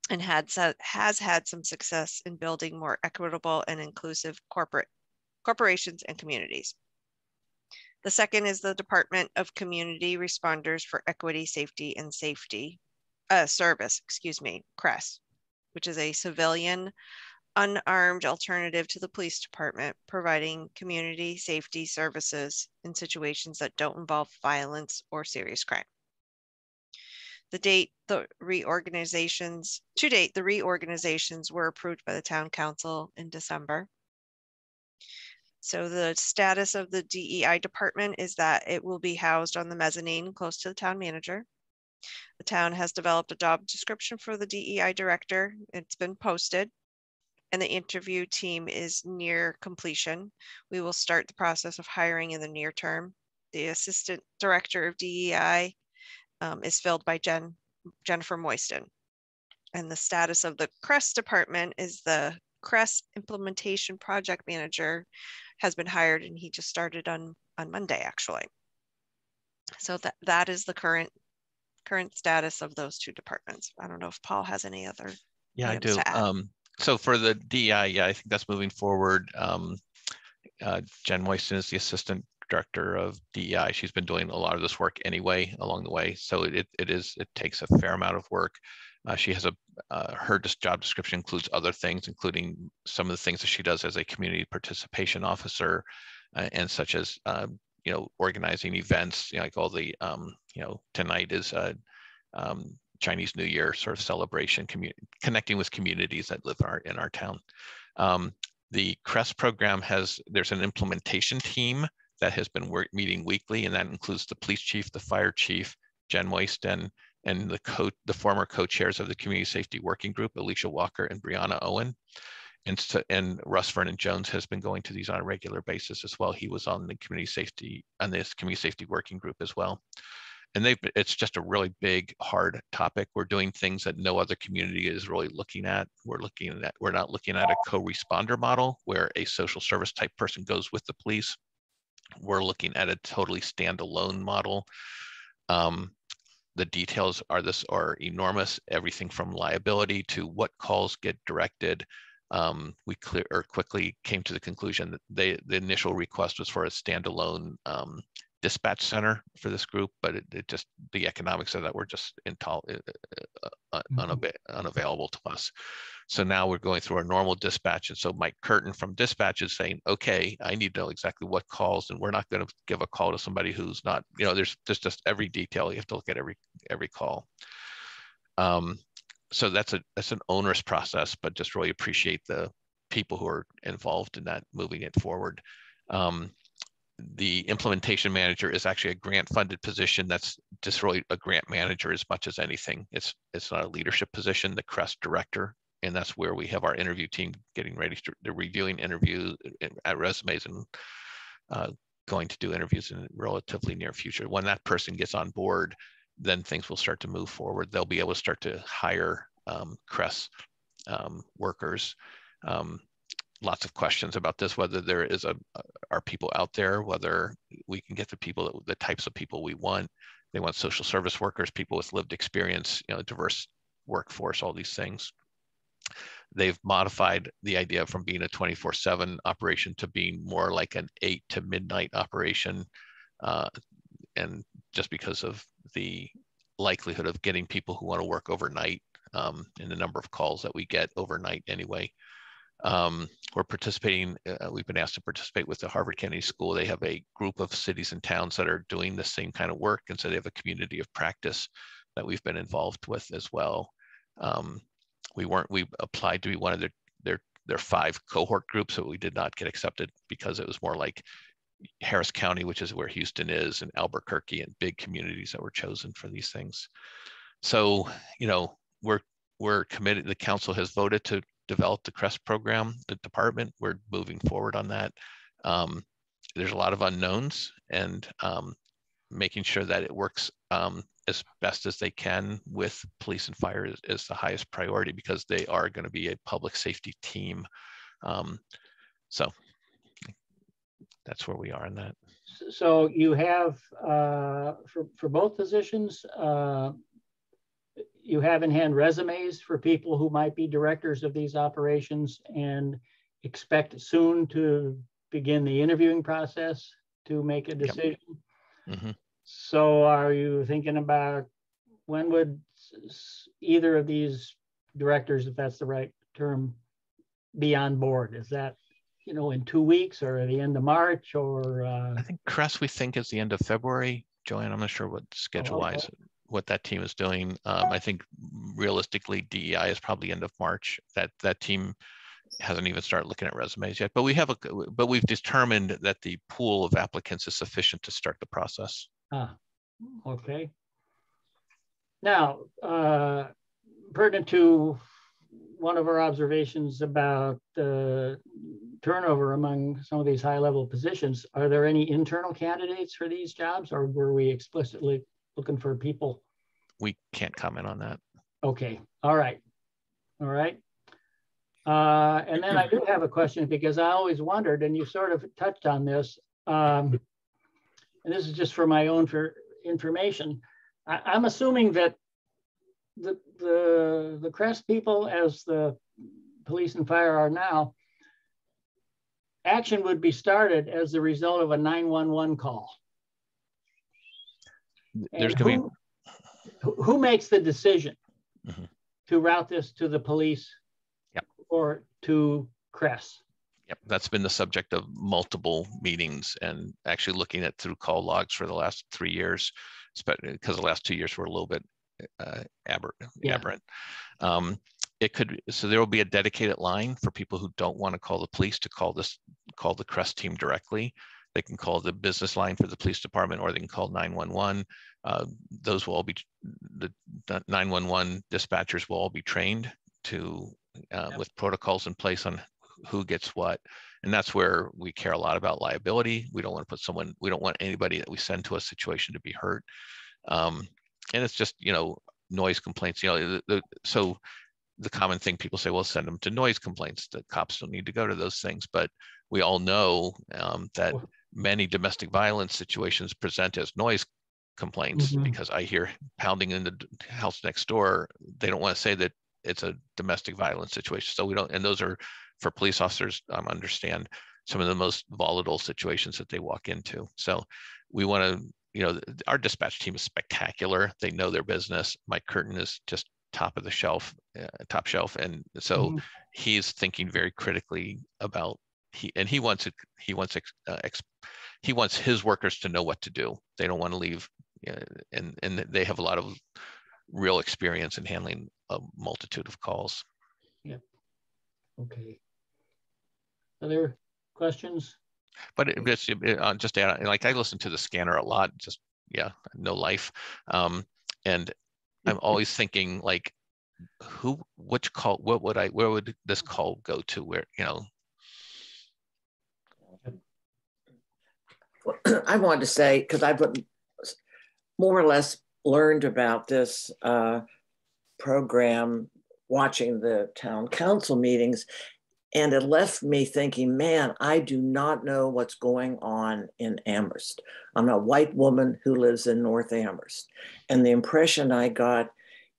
and had has had some success in building more equitable and inclusive corporate corporations and communities. The second is the Department of Community Responders for Equity, Safety, and Safety uh, Service, excuse me, CRESS, which is a civilian unarmed alternative to the police department, providing community safety services in situations that don't involve violence or serious crime. The date the reorganizations, to date, the reorganizations were approved by the town council in December. So the status of the DEI department is that it will be housed on the mezzanine close to the town manager. The town has developed a job description for the DEI director. It's been posted and the interview team is near completion. We will start the process of hiring in the near term. The assistant director of DEI um, is filled by Jen, Jennifer Moyston. And the status of the CRESS department is the CRESS implementation project manager has been hired and he just started on, on Monday actually. So that, that is the current current status of those two departments. I don't know if Paul has any other. Yeah, I do. Um, so for the DEI, yeah, I think that's moving forward. Um, uh, Jen Moyston is the assistant director of DEI. She's been doing a lot of this work anyway along the way. So it, it is, it takes a fair amount of work. Uh, she has a, uh, her job description includes other things, including some of the things that she does as a community participation officer uh, and such as, um, you know, organizing events, you know, like all the, um, you know, tonight is um, Chinese New Year sort of celebration, connecting with communities that live in our, in our town. Um, the CRESS program has, there's an implementation team that has been meeting weekly, and that includes the police chief, the fire chief, Jen Moyston, and the co the former co-chairs of the Community Safety Working Group, Ellisha Walker and Brianna Owen. And, so, and Russ Vernon Jones has been going to these on a regular basis as well. He was on the community safety on this community safety working group as well. And they it's just a really big, hard topic. We're doing things that no other community is really looking at. We're looking at we're not looking at a co-responder model where a social service type person goes with the police. We're looking at a totally standalone model. Um, the details are this are enormous, everything from liability to what calls get directed. Um, we clear or quickly came to the conclusion that they, the initial request was for a standalone um, dispatch center for this group, but it, it, just the economics of that were just intol- uh, uh, mm-hmm. unavailable to us. So now we're going through our normal dispatch. And so Mike Curtin from dispatch is saying, okay, I need to know exactly what calls, and we're not going to give a call to somebody who's not, you know, there's, there's just every detail. You have to look at every every call. Um, so that's a that's an onerous process, but just really appreciate the people who are involved in that, moving it forward. Um, the implementation manager is actually a grant funded position that's just really a grant manager as much as anything. It's it's not a leadership position, the CRESS director and that's where we have our interview team getting ready to, to reviewing interviews uh, at resumes and uh, going to do interviews in relatively near future. When that person gets on board, then things will start to move forward. They'll be able to start to hire um, CRESS um, workers. Um, lots of questions about this, whether there is a, are people out there, whether we can get the people, the types of people we want. They want social service workers, people with lived experience, you know, diverse workforce, all these things they've modified the idea from being a 24 7 operation to being more like an eight to midnight operation. Uh, and just because of the likelihood of getting people who want to work overnight um, and the number of calls that we get overnight anyway. Um, we're participating, uh, we've been asked to participate with the Harvard Kennedy School. They have a group of cities and towns that are doing the same kind of work. And so they have a community of practice that we've been involved with as well. Um, we weren't, we applied to be one of their, their, their five cohort groups, but we did not get accepted because it was more like Harris County, which is where Houston is, and Albuquerque, and big communities that were chosen for these things. So, you know, we're we're committed. The council has voted to develop the CRESS program. The department, we're moving forward on that. Um, there's a lot of unknowns, and um, making sure that it works um, as best as they can with police and fire is, is the highest priority because they are going to be a public safety team. Um, so that's where we are in that. So you have uh, for for both positions, uh, you have in hand resumes for people who might be directors of these operations and expect soon to begin the interviewing process to make a decision. Yep. Mm-hmm. So are you thinking about when would either of these directors, if that's the right term, be on board? Is that you know, in two weeks or the end of March or? Uh... I think CRESS we think is the end of February. Joanne, I'm not sure what schedule wise oh, okay. What that team is doing. Um, I think realistically DEI is probably end of March. That that team hasn't even started looking at resumes yet. But we have a but we've determined that the pool of applicants is sufficient to start the process. Ah, okay. Now, uh, pertinent to one of our observations about the turnover among some of these high level positions, are there any internal candidates for these jobs or were we explicitly looking for people? We can't comment on that. Okay, all right, all right. Uh, and then I do have a question because I always wondered, and you sort of touched on this, um, and this is just for my own for information. I, I'm assuming that the, the, the CRESS people, as the police and fire are now, action would be started as the result of a 911 call. There's going to be. Who makes the decision mm -hmm. to route this to the police yep. or to Cress? Yep, that's been the subject of multiple meetings and actually looking at through call logs for the last three years, because the last two years were a little bit uh, aberrant. Yeah. aberrant. Um, it could so there will be a dedicated line for people who don't want to call the police to call this call the CRESS team directly they can call the business line for the police department or they can call 911 uh, those will all be the 911 dispatchers will all be trained to uh, with protocols in place on who gets what. And that's where we care a lot about liability. We don't want to put someone we don't want anybody that we send to a situation to be hurt. Um, and it's just you know noise complaints you know the, the, so the common thing people say well send them to noise complaints. The cops don't need to go to those things. But we all know um, that many domestic violence situations present as noise complaints mm-hmm. because i hear pounding in the house next door they don't want to say that it's a domestic violence situation so we don't and those are for police officers um, understand some of the most volatile situations that they walk into so we want to you know, our dispatch team is spectacular. They know their business. Mike Curtin is just top of the shelf, uh, top shelf, and so mm-hmm. he's thinking very critically about he and he wants it. He wants uh, ex, he wants his workers to know what to do. They don't want to leave, uh, and and they have a lot of real experience in handling a multitude of calls. Yeah. Okay. Other questions? but it, it's it, uh, just add, like I listen to the scanner a lot. Just yeah, no life, um, and I'm always thinking like, who, which call, what would I, where would this call go to? Where you know. I wanted to say because I've more or less learned about this uh, program watching the town council meetings and it left me thinking, man, I do not know what's going on in Amherst. I'm a white woman who lives in North Amherst. And the impression I got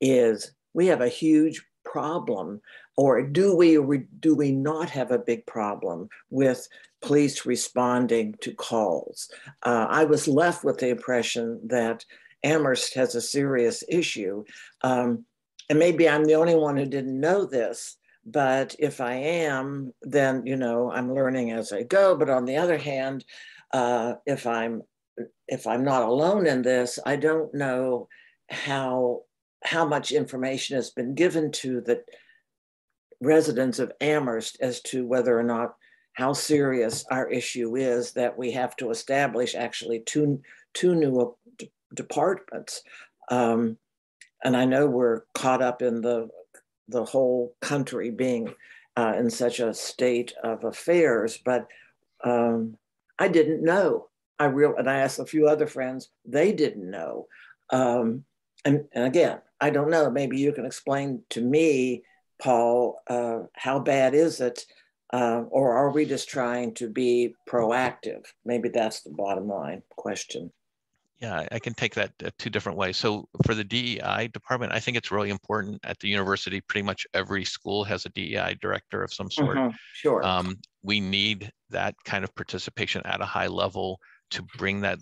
is we have a huge problem or do we or do we not have a big problem with police responding to calls? Uh, I was left with the impression that Amherst has a serious issue. Um, and maybe I'm the only one who didn't know this, but if I am, then, you know, I'm learning as I go. But on the other hand, uh, if I'm if I'm not alone in this, I don't know how how much information has been given to the residents of Amherst as to whether or not how serious our issue is that we have to establish actually two two new departments. Um, and I know we're caught up in the the whole country being uh, in such a state of affairs, but um, I didn't know. I real and I asked a few other friends; they didn't know. Um, and, and, again, I don't know. Maybe you can explain to me, Paul, uh, how bad is it, uh, or are we just trying to be proactive? Maybe that's the bottom line question. Yeah, I can take that uh, two different ways. So for the DEI department, I think it's really important at the university. Pretty much every school has a DEI director of some sort. Mm-hmm, sure. Um, we need that kind of participation at a high level to bring that.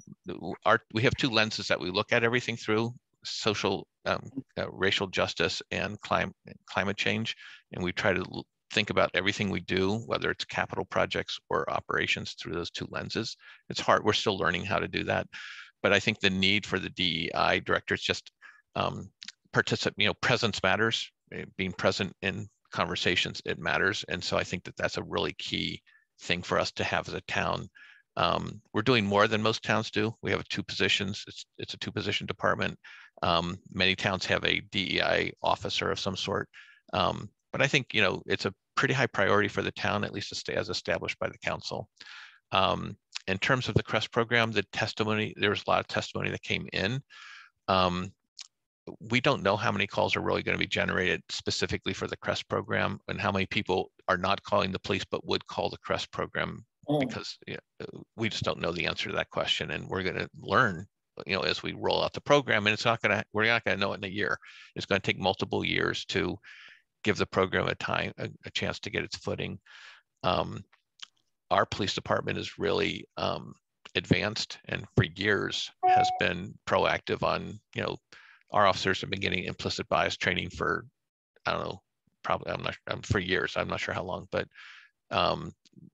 Our we have two lenses that we look at everything through: social, um, uh, racial justice, and climate climate change. And we try to think about everything we do, whether it's capital projects or operations, through those two lenses. It's hard. We're still learning how to do that but I think the need for the DEI director is just um, participate, you know, presence matters. Eh, being present in conversations, it matters. And so I think that that's a really key thing for us to have as a town. Um, we're doing more than most towns do. We have two positions. It's, it's a two position department. Um, many towns have a DEI officer of some sort. Um, but I think, you know, it's a pretty high priority for the town, at least to stay as established by the council. Um, in terms of the CRESS program, the testimony, there was a lot of testimony that came in. Um, we don't know how many calls are really going to be generated specifically for the CRESS program and how many people are not calling the police but would call the CRESS program mm. because you know, we just don't know the answer to that question and we're going to learn you know as we roll out the program and it's not going to we're not going to know it in a year it's going to take multiple years to give the program a time a, a chance to get its footing um, our police department is really um, advanced and for years has been proactive on, you know, our officers have been getting implicit bias training for, I don't know, probably, I'm not, um, for years, I'm not sure how long, but um,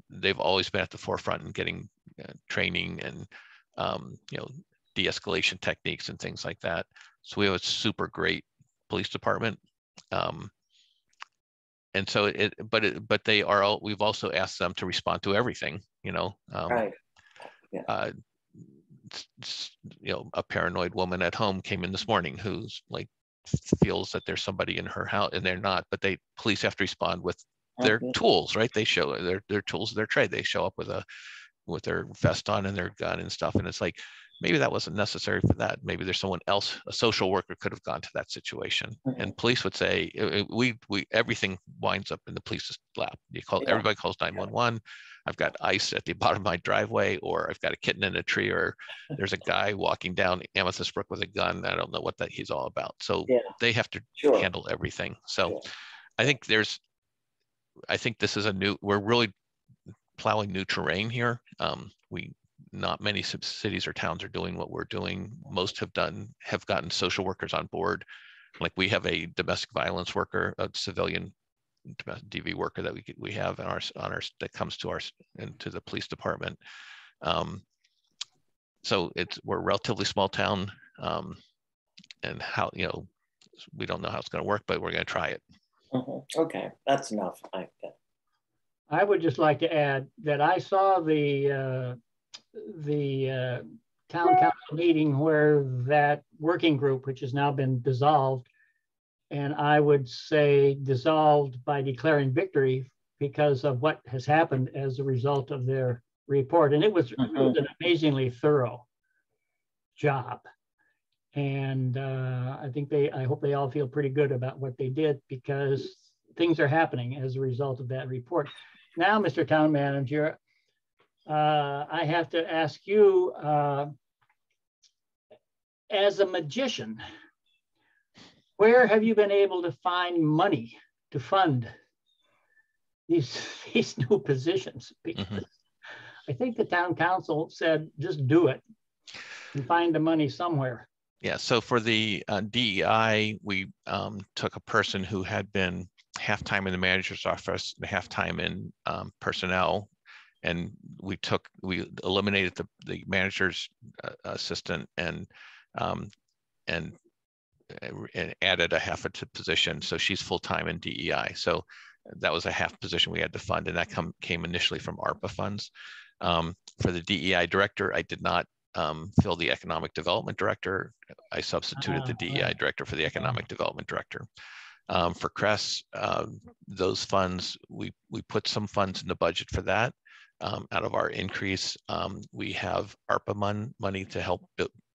they've always been at the forefront in getting uh, training and, um, you know, de-escalation techniques and things like that. So we have a super great police department. Um, and so it but it but they are all we've also asked them to respond to everything you know um, right yeah. uh, you know a paranoid woman at home came in this morning who's like feels that there's somebody in her house and they're not but they police have to respond with their okay. tools right they show their their tools of their trade they show up with a with their vest on and their gun and stuff and it's like maybe that wasn't necessary for that. Maybe there's someone else, a social worker could have gone to that situation. Mm-hmm. And police would say, we, we, everything winds up in the police's lap. You call, yeah. everybody calls 911. Yeah. I've got ice at the bottom of my driveway, or I've got a kitten in a tree, or there's a guy walking down Amethyst Brook with a gun. I don't know what that he's all about. So yeah. they have to sure. handle everything. So. I think there's, I think this is a new, we're really plowing new terrain here. Um, we not many cities or towns are doing what we're doing. Most have done have gotten social workers on board. Like we have a domestic violence worker, a civilian DV worker that we we have in our on our that comes to our into the police department. Um, so it's we're a relatively small town, um, and how you know we don't know how it's going to work, but we're going to try it. Mm-hmm. Okay, that's enough. I, I would just like to add that I saw the uh, the uh, town council meeting where that working group, which has now been dissolved, and I would say dissolved by declaring victory because of what has happened as a result of their report. And it was, mm-hmm. it was an amazingly thorough job. And uh, I think they, I hope they all feel pretty good about what they did because things are happening as a result of that report. Now, Mr. Town Manager, uh, I have to ask you, uh, as a magician, where have you been able to find money to fund these, these new positions because mm -hmm. I think the town council said, just do it and find the money somewhere. Yeah, so for the uh, DEI, we um, took a person who had been half-time in the manager's office, and half-time in um, personnel, and we took, we eliminated the, the manager's uh, assistant and um, and and added a half a position. So she's full-time in DEI. So that was a half position we had to fund and that come, came initially from ARPA funds. Um, for the DEI director, I did not um, fill the economic development director. I substituted the DEI ah, director for the economic development director. Um, for CRESS, uh, those funds, we, we put some funds in the budget for that. Um, out of our increase, um, we have ARPA mon money to help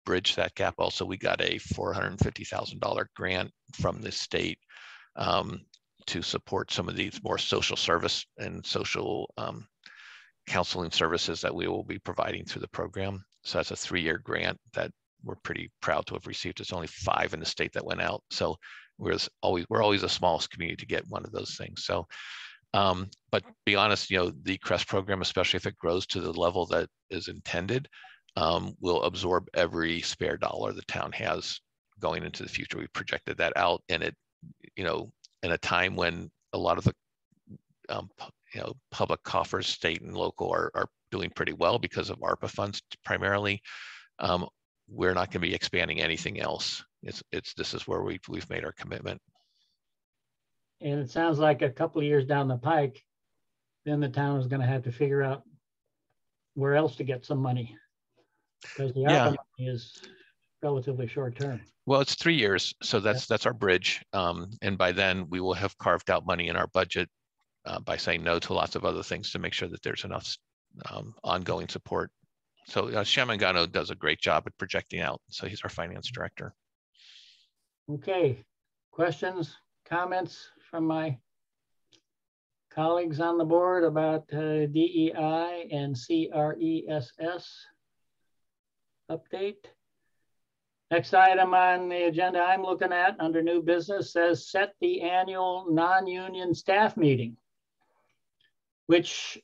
bridge that gap. Also, we got a $450,000 grant from the state um, to support some of these more social service and social um, counseling services that we will be providing through the program. So that's a three-year grant that we're pretty proud to have received. It's only five in the state that went out. So we're always we're always the smallest community to get one of those things. So, um, but be honest, you know, the CRESS program, especially if it grows to the level that is intended, um, will absorb every spare dollar the town has going into the future. We projected that out, and it, you know, in a time when a lot of the um, you know, public coffers, state and local, are, are doing pretty well because of ARPA funds primarily. Um, we're not going to be expanding anything else. It's it's this is where we we've made our commitment. And it sounds like a couple of years down the pike, then the town is going to have to figure out where else to get some money because the yeah. money is relatively short term. Well, it's three years, so that's yeah. that's our bridge, um, and by then we will have carved out money in our budget uh, by saying no to lots of other things to make sure that there's enough um, ongoing support. So uh, Sean Mangano does a great job at projecting out. So he's our finance director. Okay, questions, comments from my colleagues on the board about uh, DEI and CRESS update? Next item on the agenda I'm looking at under new business says set the annual non-union staff meeting which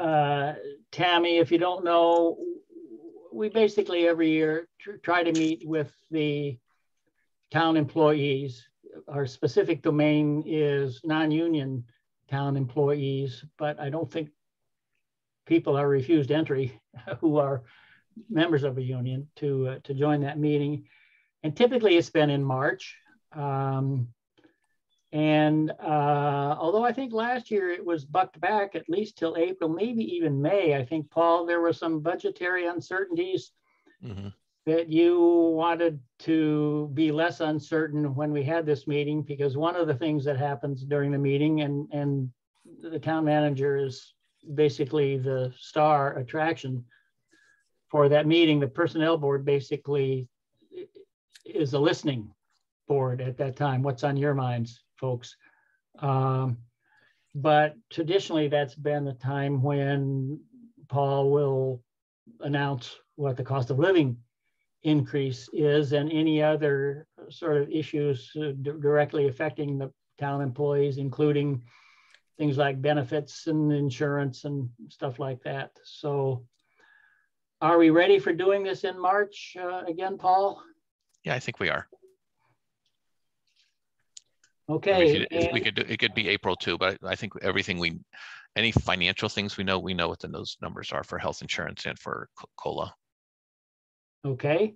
uh, Tammy, if you don't know, we basically every year try to meet with the town employees. Our specific domain is non-union town employees, but I don't think people are refused entry who are members of a union to uh, to join that meeting. And typically it's been in March. Um, and uh, although I think last year it was bucked back at least till April, maybe even May, I think, Paul, there were some budgetary uncertainties mm-hmm. That you wanted to be less uncertain when we had this meeting, because one of the things that happens during the meeting, and, and the town manager is basically the star attraction for that meeting, the personnel board basically is a listening board at that time. What's on your minds? folks. Um, but traditionally, that's been the time when Paul will announce what the cost of living increase is and any other sort of issues uh, directly affecting the town employees, including things like benefits and insurance and stuff like that. So are we ready for doing this in March uh, again, Paul? Yeah, I think we are. Okay. I mean, we could do, it could be April too, but I think everything we, any financial things we know, we know what the, those numbers are for health insurance and for COLA. Okay.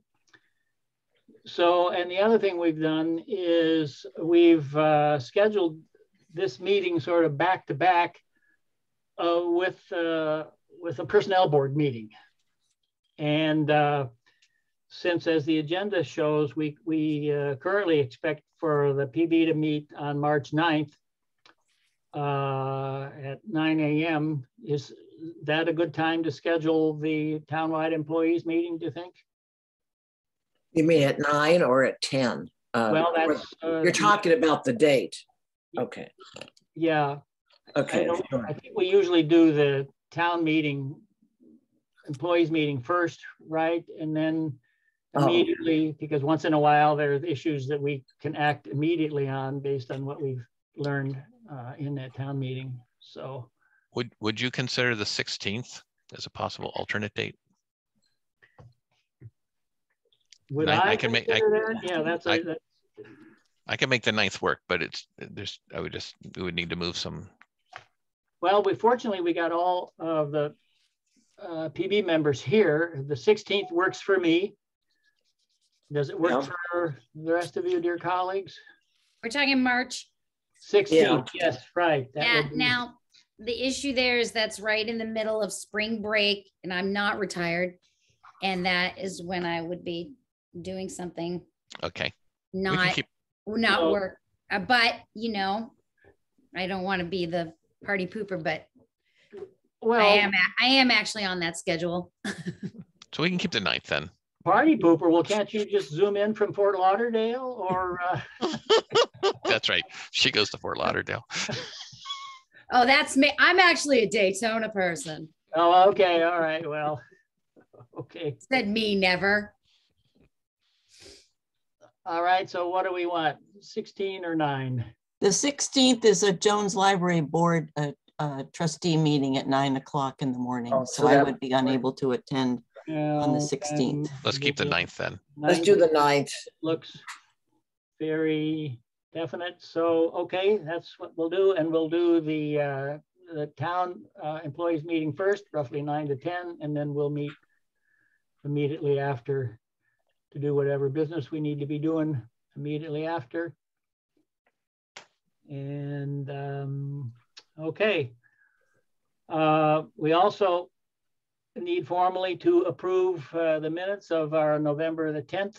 So, and the other thing we've done is we've uh, scheduled this meeting sort of back to back uh, with uh, with a personnel board meeting, and uh, since as the agenda shows, we, we uh, currently expect for the PB to meet on March 9th uh, at 9 a.m. Is that a good time to schedule the townwide employees meeting, do you think? You mean at nine or at 10? Uh, well, that's. Uh, you're talking about the date. Okay. Yeah. Okay. I, I think we usually do the town meeting, employees meeting first, right? And then Oh. immediately because once in a while there are issues that we can act immediately on based on what we've learned uh, in that town meeting. So Would, would you consider the 16th as a possible alternate date? Would I- I, I can make- I- that? Yeah, that's, a- I- that- I can make the ninth work, but it's, there's, I would just, we would need to move some, well, we fortunately, we got all of the uh, PB members here. The 16th works for me. Does it work Yeah. for the rest of you, dear colleagues? We're talking March. 16th, yes, right. that Yeah, be- now, the issue there is that's right in the middle of spring break and I'm not retired. And that is when I would be doing something okay. Not, keep, not Well- work. Uh, But, you know, I don't want to be the party pooper, but well, I am, a- I am actually on that schedule. so we can keep the ninth then. party pooper, well, can't you just zoom in from Fort Lauderdale or? uh, That's right. She goes to Fort Lauderdale. Oh, that's me. I'm actually a Daytona person. Oh, okay, all right, well, okay. Said me never. All right, so what do we want? 16 or nine? The 16th is a Jones Library Board uh, uh, trustee meeting at nine o'clock in the morning. Oh, So so I that- would be unable to attend. On the 16th. Let's keep the ninth then. Let's do the ninth. Looks very definite, so, okay, that's what we'll do, and we'll do the, uh, the town uh, employees meeting first, roughly nine to 10, and then we'll meet immediately after to do whatever business we need to be doing immediately after. And, um, okay. Uh, we also need formally to approve uh, the minutes of our November the 10th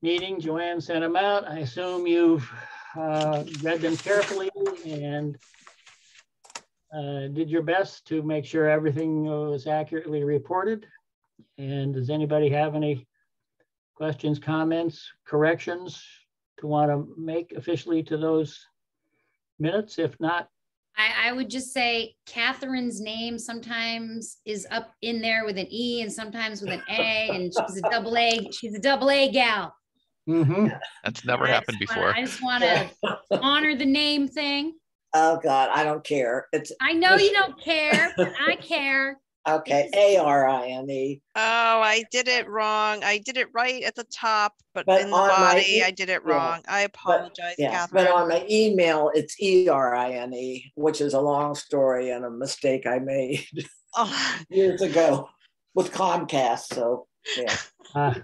meeting. Joanne sent them out. I assume you've uh, read them carefully and uh, did your best to make sure everything was accurately reported. And does anybody have any questions, comments, corrections to want to make officially to those minutes? If not, I, I would just say Catherine's name sometimes is up in there with an E and sometimes with an A, and she's a double A. She's a double A gal. Mm -hmm. That's never I happened just wanna- before. I just want to honor the name thing. Oh, God, I don't care. It's, I know you don't care, but I care. Okay, A R I N E. Oh, I did it wrong. I did it right at the top, but But in the body, e- I did it yeah, wrong. I apologize, Yeah, but Catherine. on my email, it's E R I N E, which is a long story and a mistake I made Oh, years ago with Comcast, so, yeah. Uh,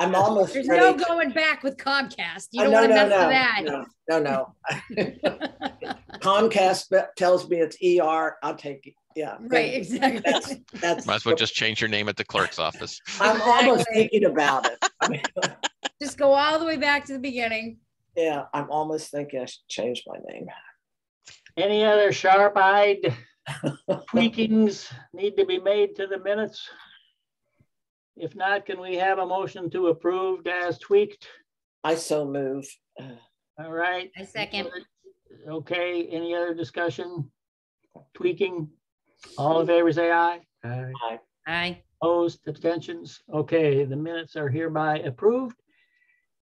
I'm almost There's no going back with Comcast. You Uh, don't no, want to no, mess with that. No, no, no. Comcast tells me it's ER. I'll take it, yeah. Right, exactly. That's, that's. Might as well just change your name at the clerk's office. I'm almost thinking about it. I mean, Just go all the way back to the beginning. yeah, I'm almost thinking I should change my name. Any other sharp-eyed tweakings need to be made to the minutes? If not, can we have a motion to approve as tweaked? I so move. All right. I second. Okay, any other discussion? Tweaking? All in favor, say aye. Aye. Aye. Opposed, abstentions? Okay, the minutes are hereby approved.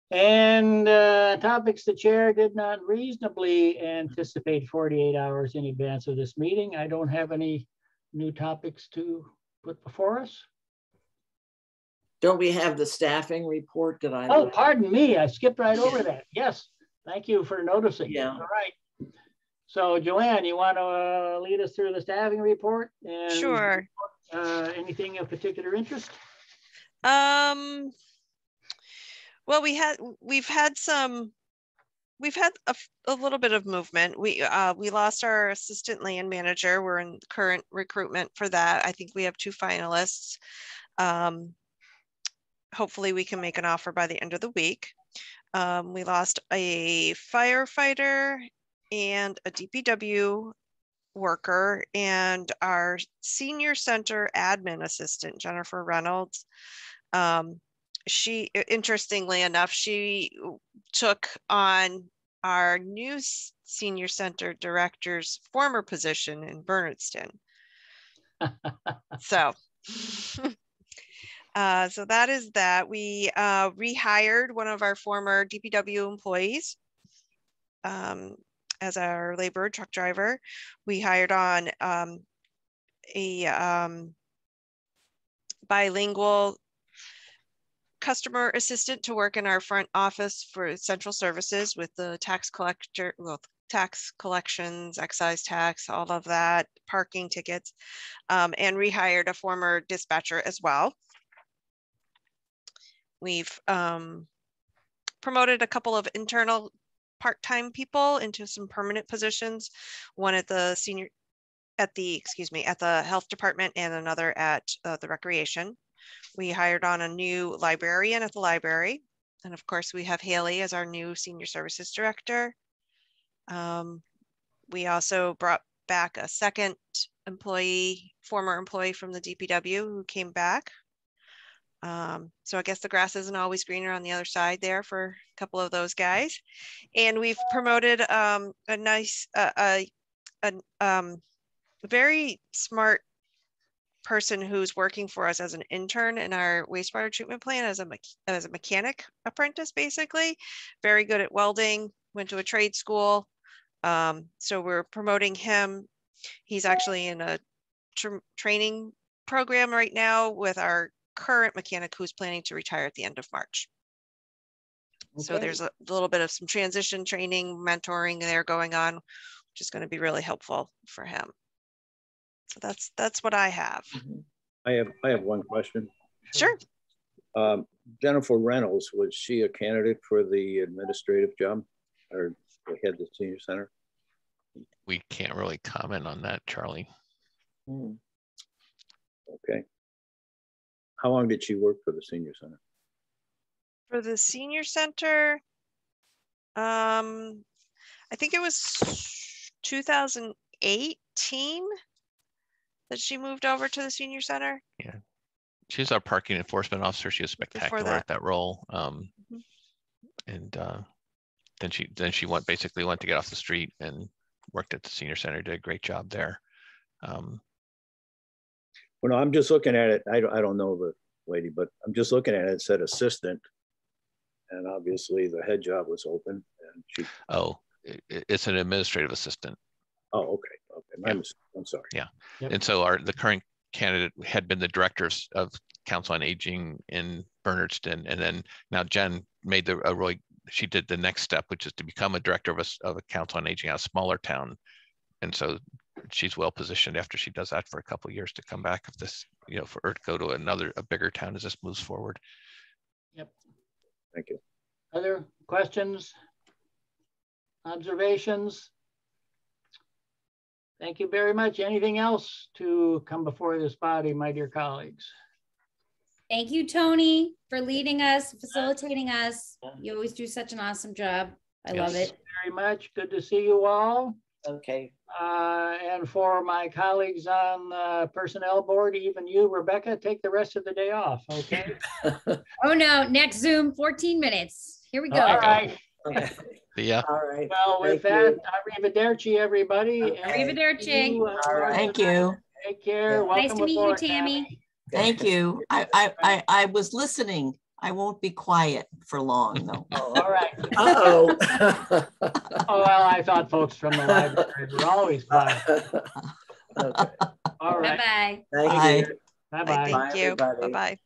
And uh, topics the chair did not reasonably anticipate 48 hours in advance of this meeting. I don't have any new topics to put before us. Don't we have the staffing report that I? Oh, pardon me, I skipped right over that. Yes, thank you for noticing. Yeah. All right. So Joanne, you want to uh, lead us through the staffing report? and sure. uh, Anything of particular interest? Um, well, we had, we've had some, we've had a, a, little bit of movement. We, uh, we lost our assistant land manager. We're in current recruitment for that. I think we have two finalists. Um, hopefully we can make an offer by the end of the week. Um, we lost a firefighter and a DPW worker and our senior center admin assistant, Jennifer Reynolds. Um, she, interestingly enough, she took on our new senior center director's former position in Bernardston. So, uh, so that is that. We uh, rehired one of our former DPW employees. um, as our labor truck driver. We hired on um, a um, bilingual customer assistant to work in our front office for central services with the tax collector, well, tax collections, excise tax, all of that, parking tickets, um, and rehired a former dispatcher as well. We've um, promoted a couple of internal part-time people into some permanent positions, one at the senior, at the, excuse me, at the health department and another at uh, the recreation. We hired on a new librarian at the library. And of course, we have Haley as our new senior services director. Um, we also brought back a second employee, former employee from the DPW who came back. Um, so I guess the grass isn't always greener on the other side there for a couple of those guys. And we've promoted um, a nice, uh, a, a um, very smart person who's working for us as an intern in our wastewater treatment plant as a, as a mechanic apprentice, basically. Very good at welding, went to a trade school. Um, so we're promoting him. He's actually in a tr training program right now with our current mechanic who's planning to retire at the end of March. Okay. So there's a little bit of some transition training, mentoring there going on, which is going to be really helpful for him. So that's that's what I have. Mm-hmm. I have I have one question. Sure. Um, Jennifer Reynolds was she a candidate for the administrative job or head the senior center? We can't really comment on that, Charlie. Hmm. Okay. How long did she work for the senior center? For the senior center, um, I think it was 2018 that she moved over to the senior center. Yeah. She's our parking enforcement officer. She was spectacular that. at that role. Um, mm -hmm. And uh, then she then she went basically went to get off the street and worked at the senior center. Did a great job there. Um, well, no, I'm just looking at it. I don't, I don't know the lady, but I'm just looking at it. It said assistant, and obviously the head job was open. And she. Oh, it, it's an administrative assistant. Oh, okay, okay. Yeah. I'm sorry. Yeah, yep. and so our the current candidate had been the director of Council on Aging in Bernardston, and then now Jen made the a really she did the next step, which is to become a director of a, of a council on aging, a smaller town. And so she's well positioned after she does that for a couple years to come back if this, you know, for her to go to another, a bigger town as this moves forward. Yep. Thank you. Other questions, observations? Thank you very much. Anything else to come before this body, my dear colleagues? Thank you, Tony, for leading us, facilitating us. You always do such an awesome job. I yes. love it. Very much. Good to see you all. Okay. Uh, and for my colleagues on the personnel board, even you, Rebecca, take the rest of the day off, okay? oh no, next Zoom, 14 minutes. Here we go. All right. Yeah. All right. Well, with Thank that, you. arrivederci, everybody. Okay. Arrivederci. You, uh, Thank you. Take care. Welcome nice to meet you, Tammy. Tammy. Thank you. I, I, I, I was listening. I won't be quiet for long, though. Oh, all right. Uh-oh. oh, well, I thought folks from the library were always quiet. okay. All right. Bye-bye. Thank Bye. you. Bye-bye. Thank you. Bye-bye.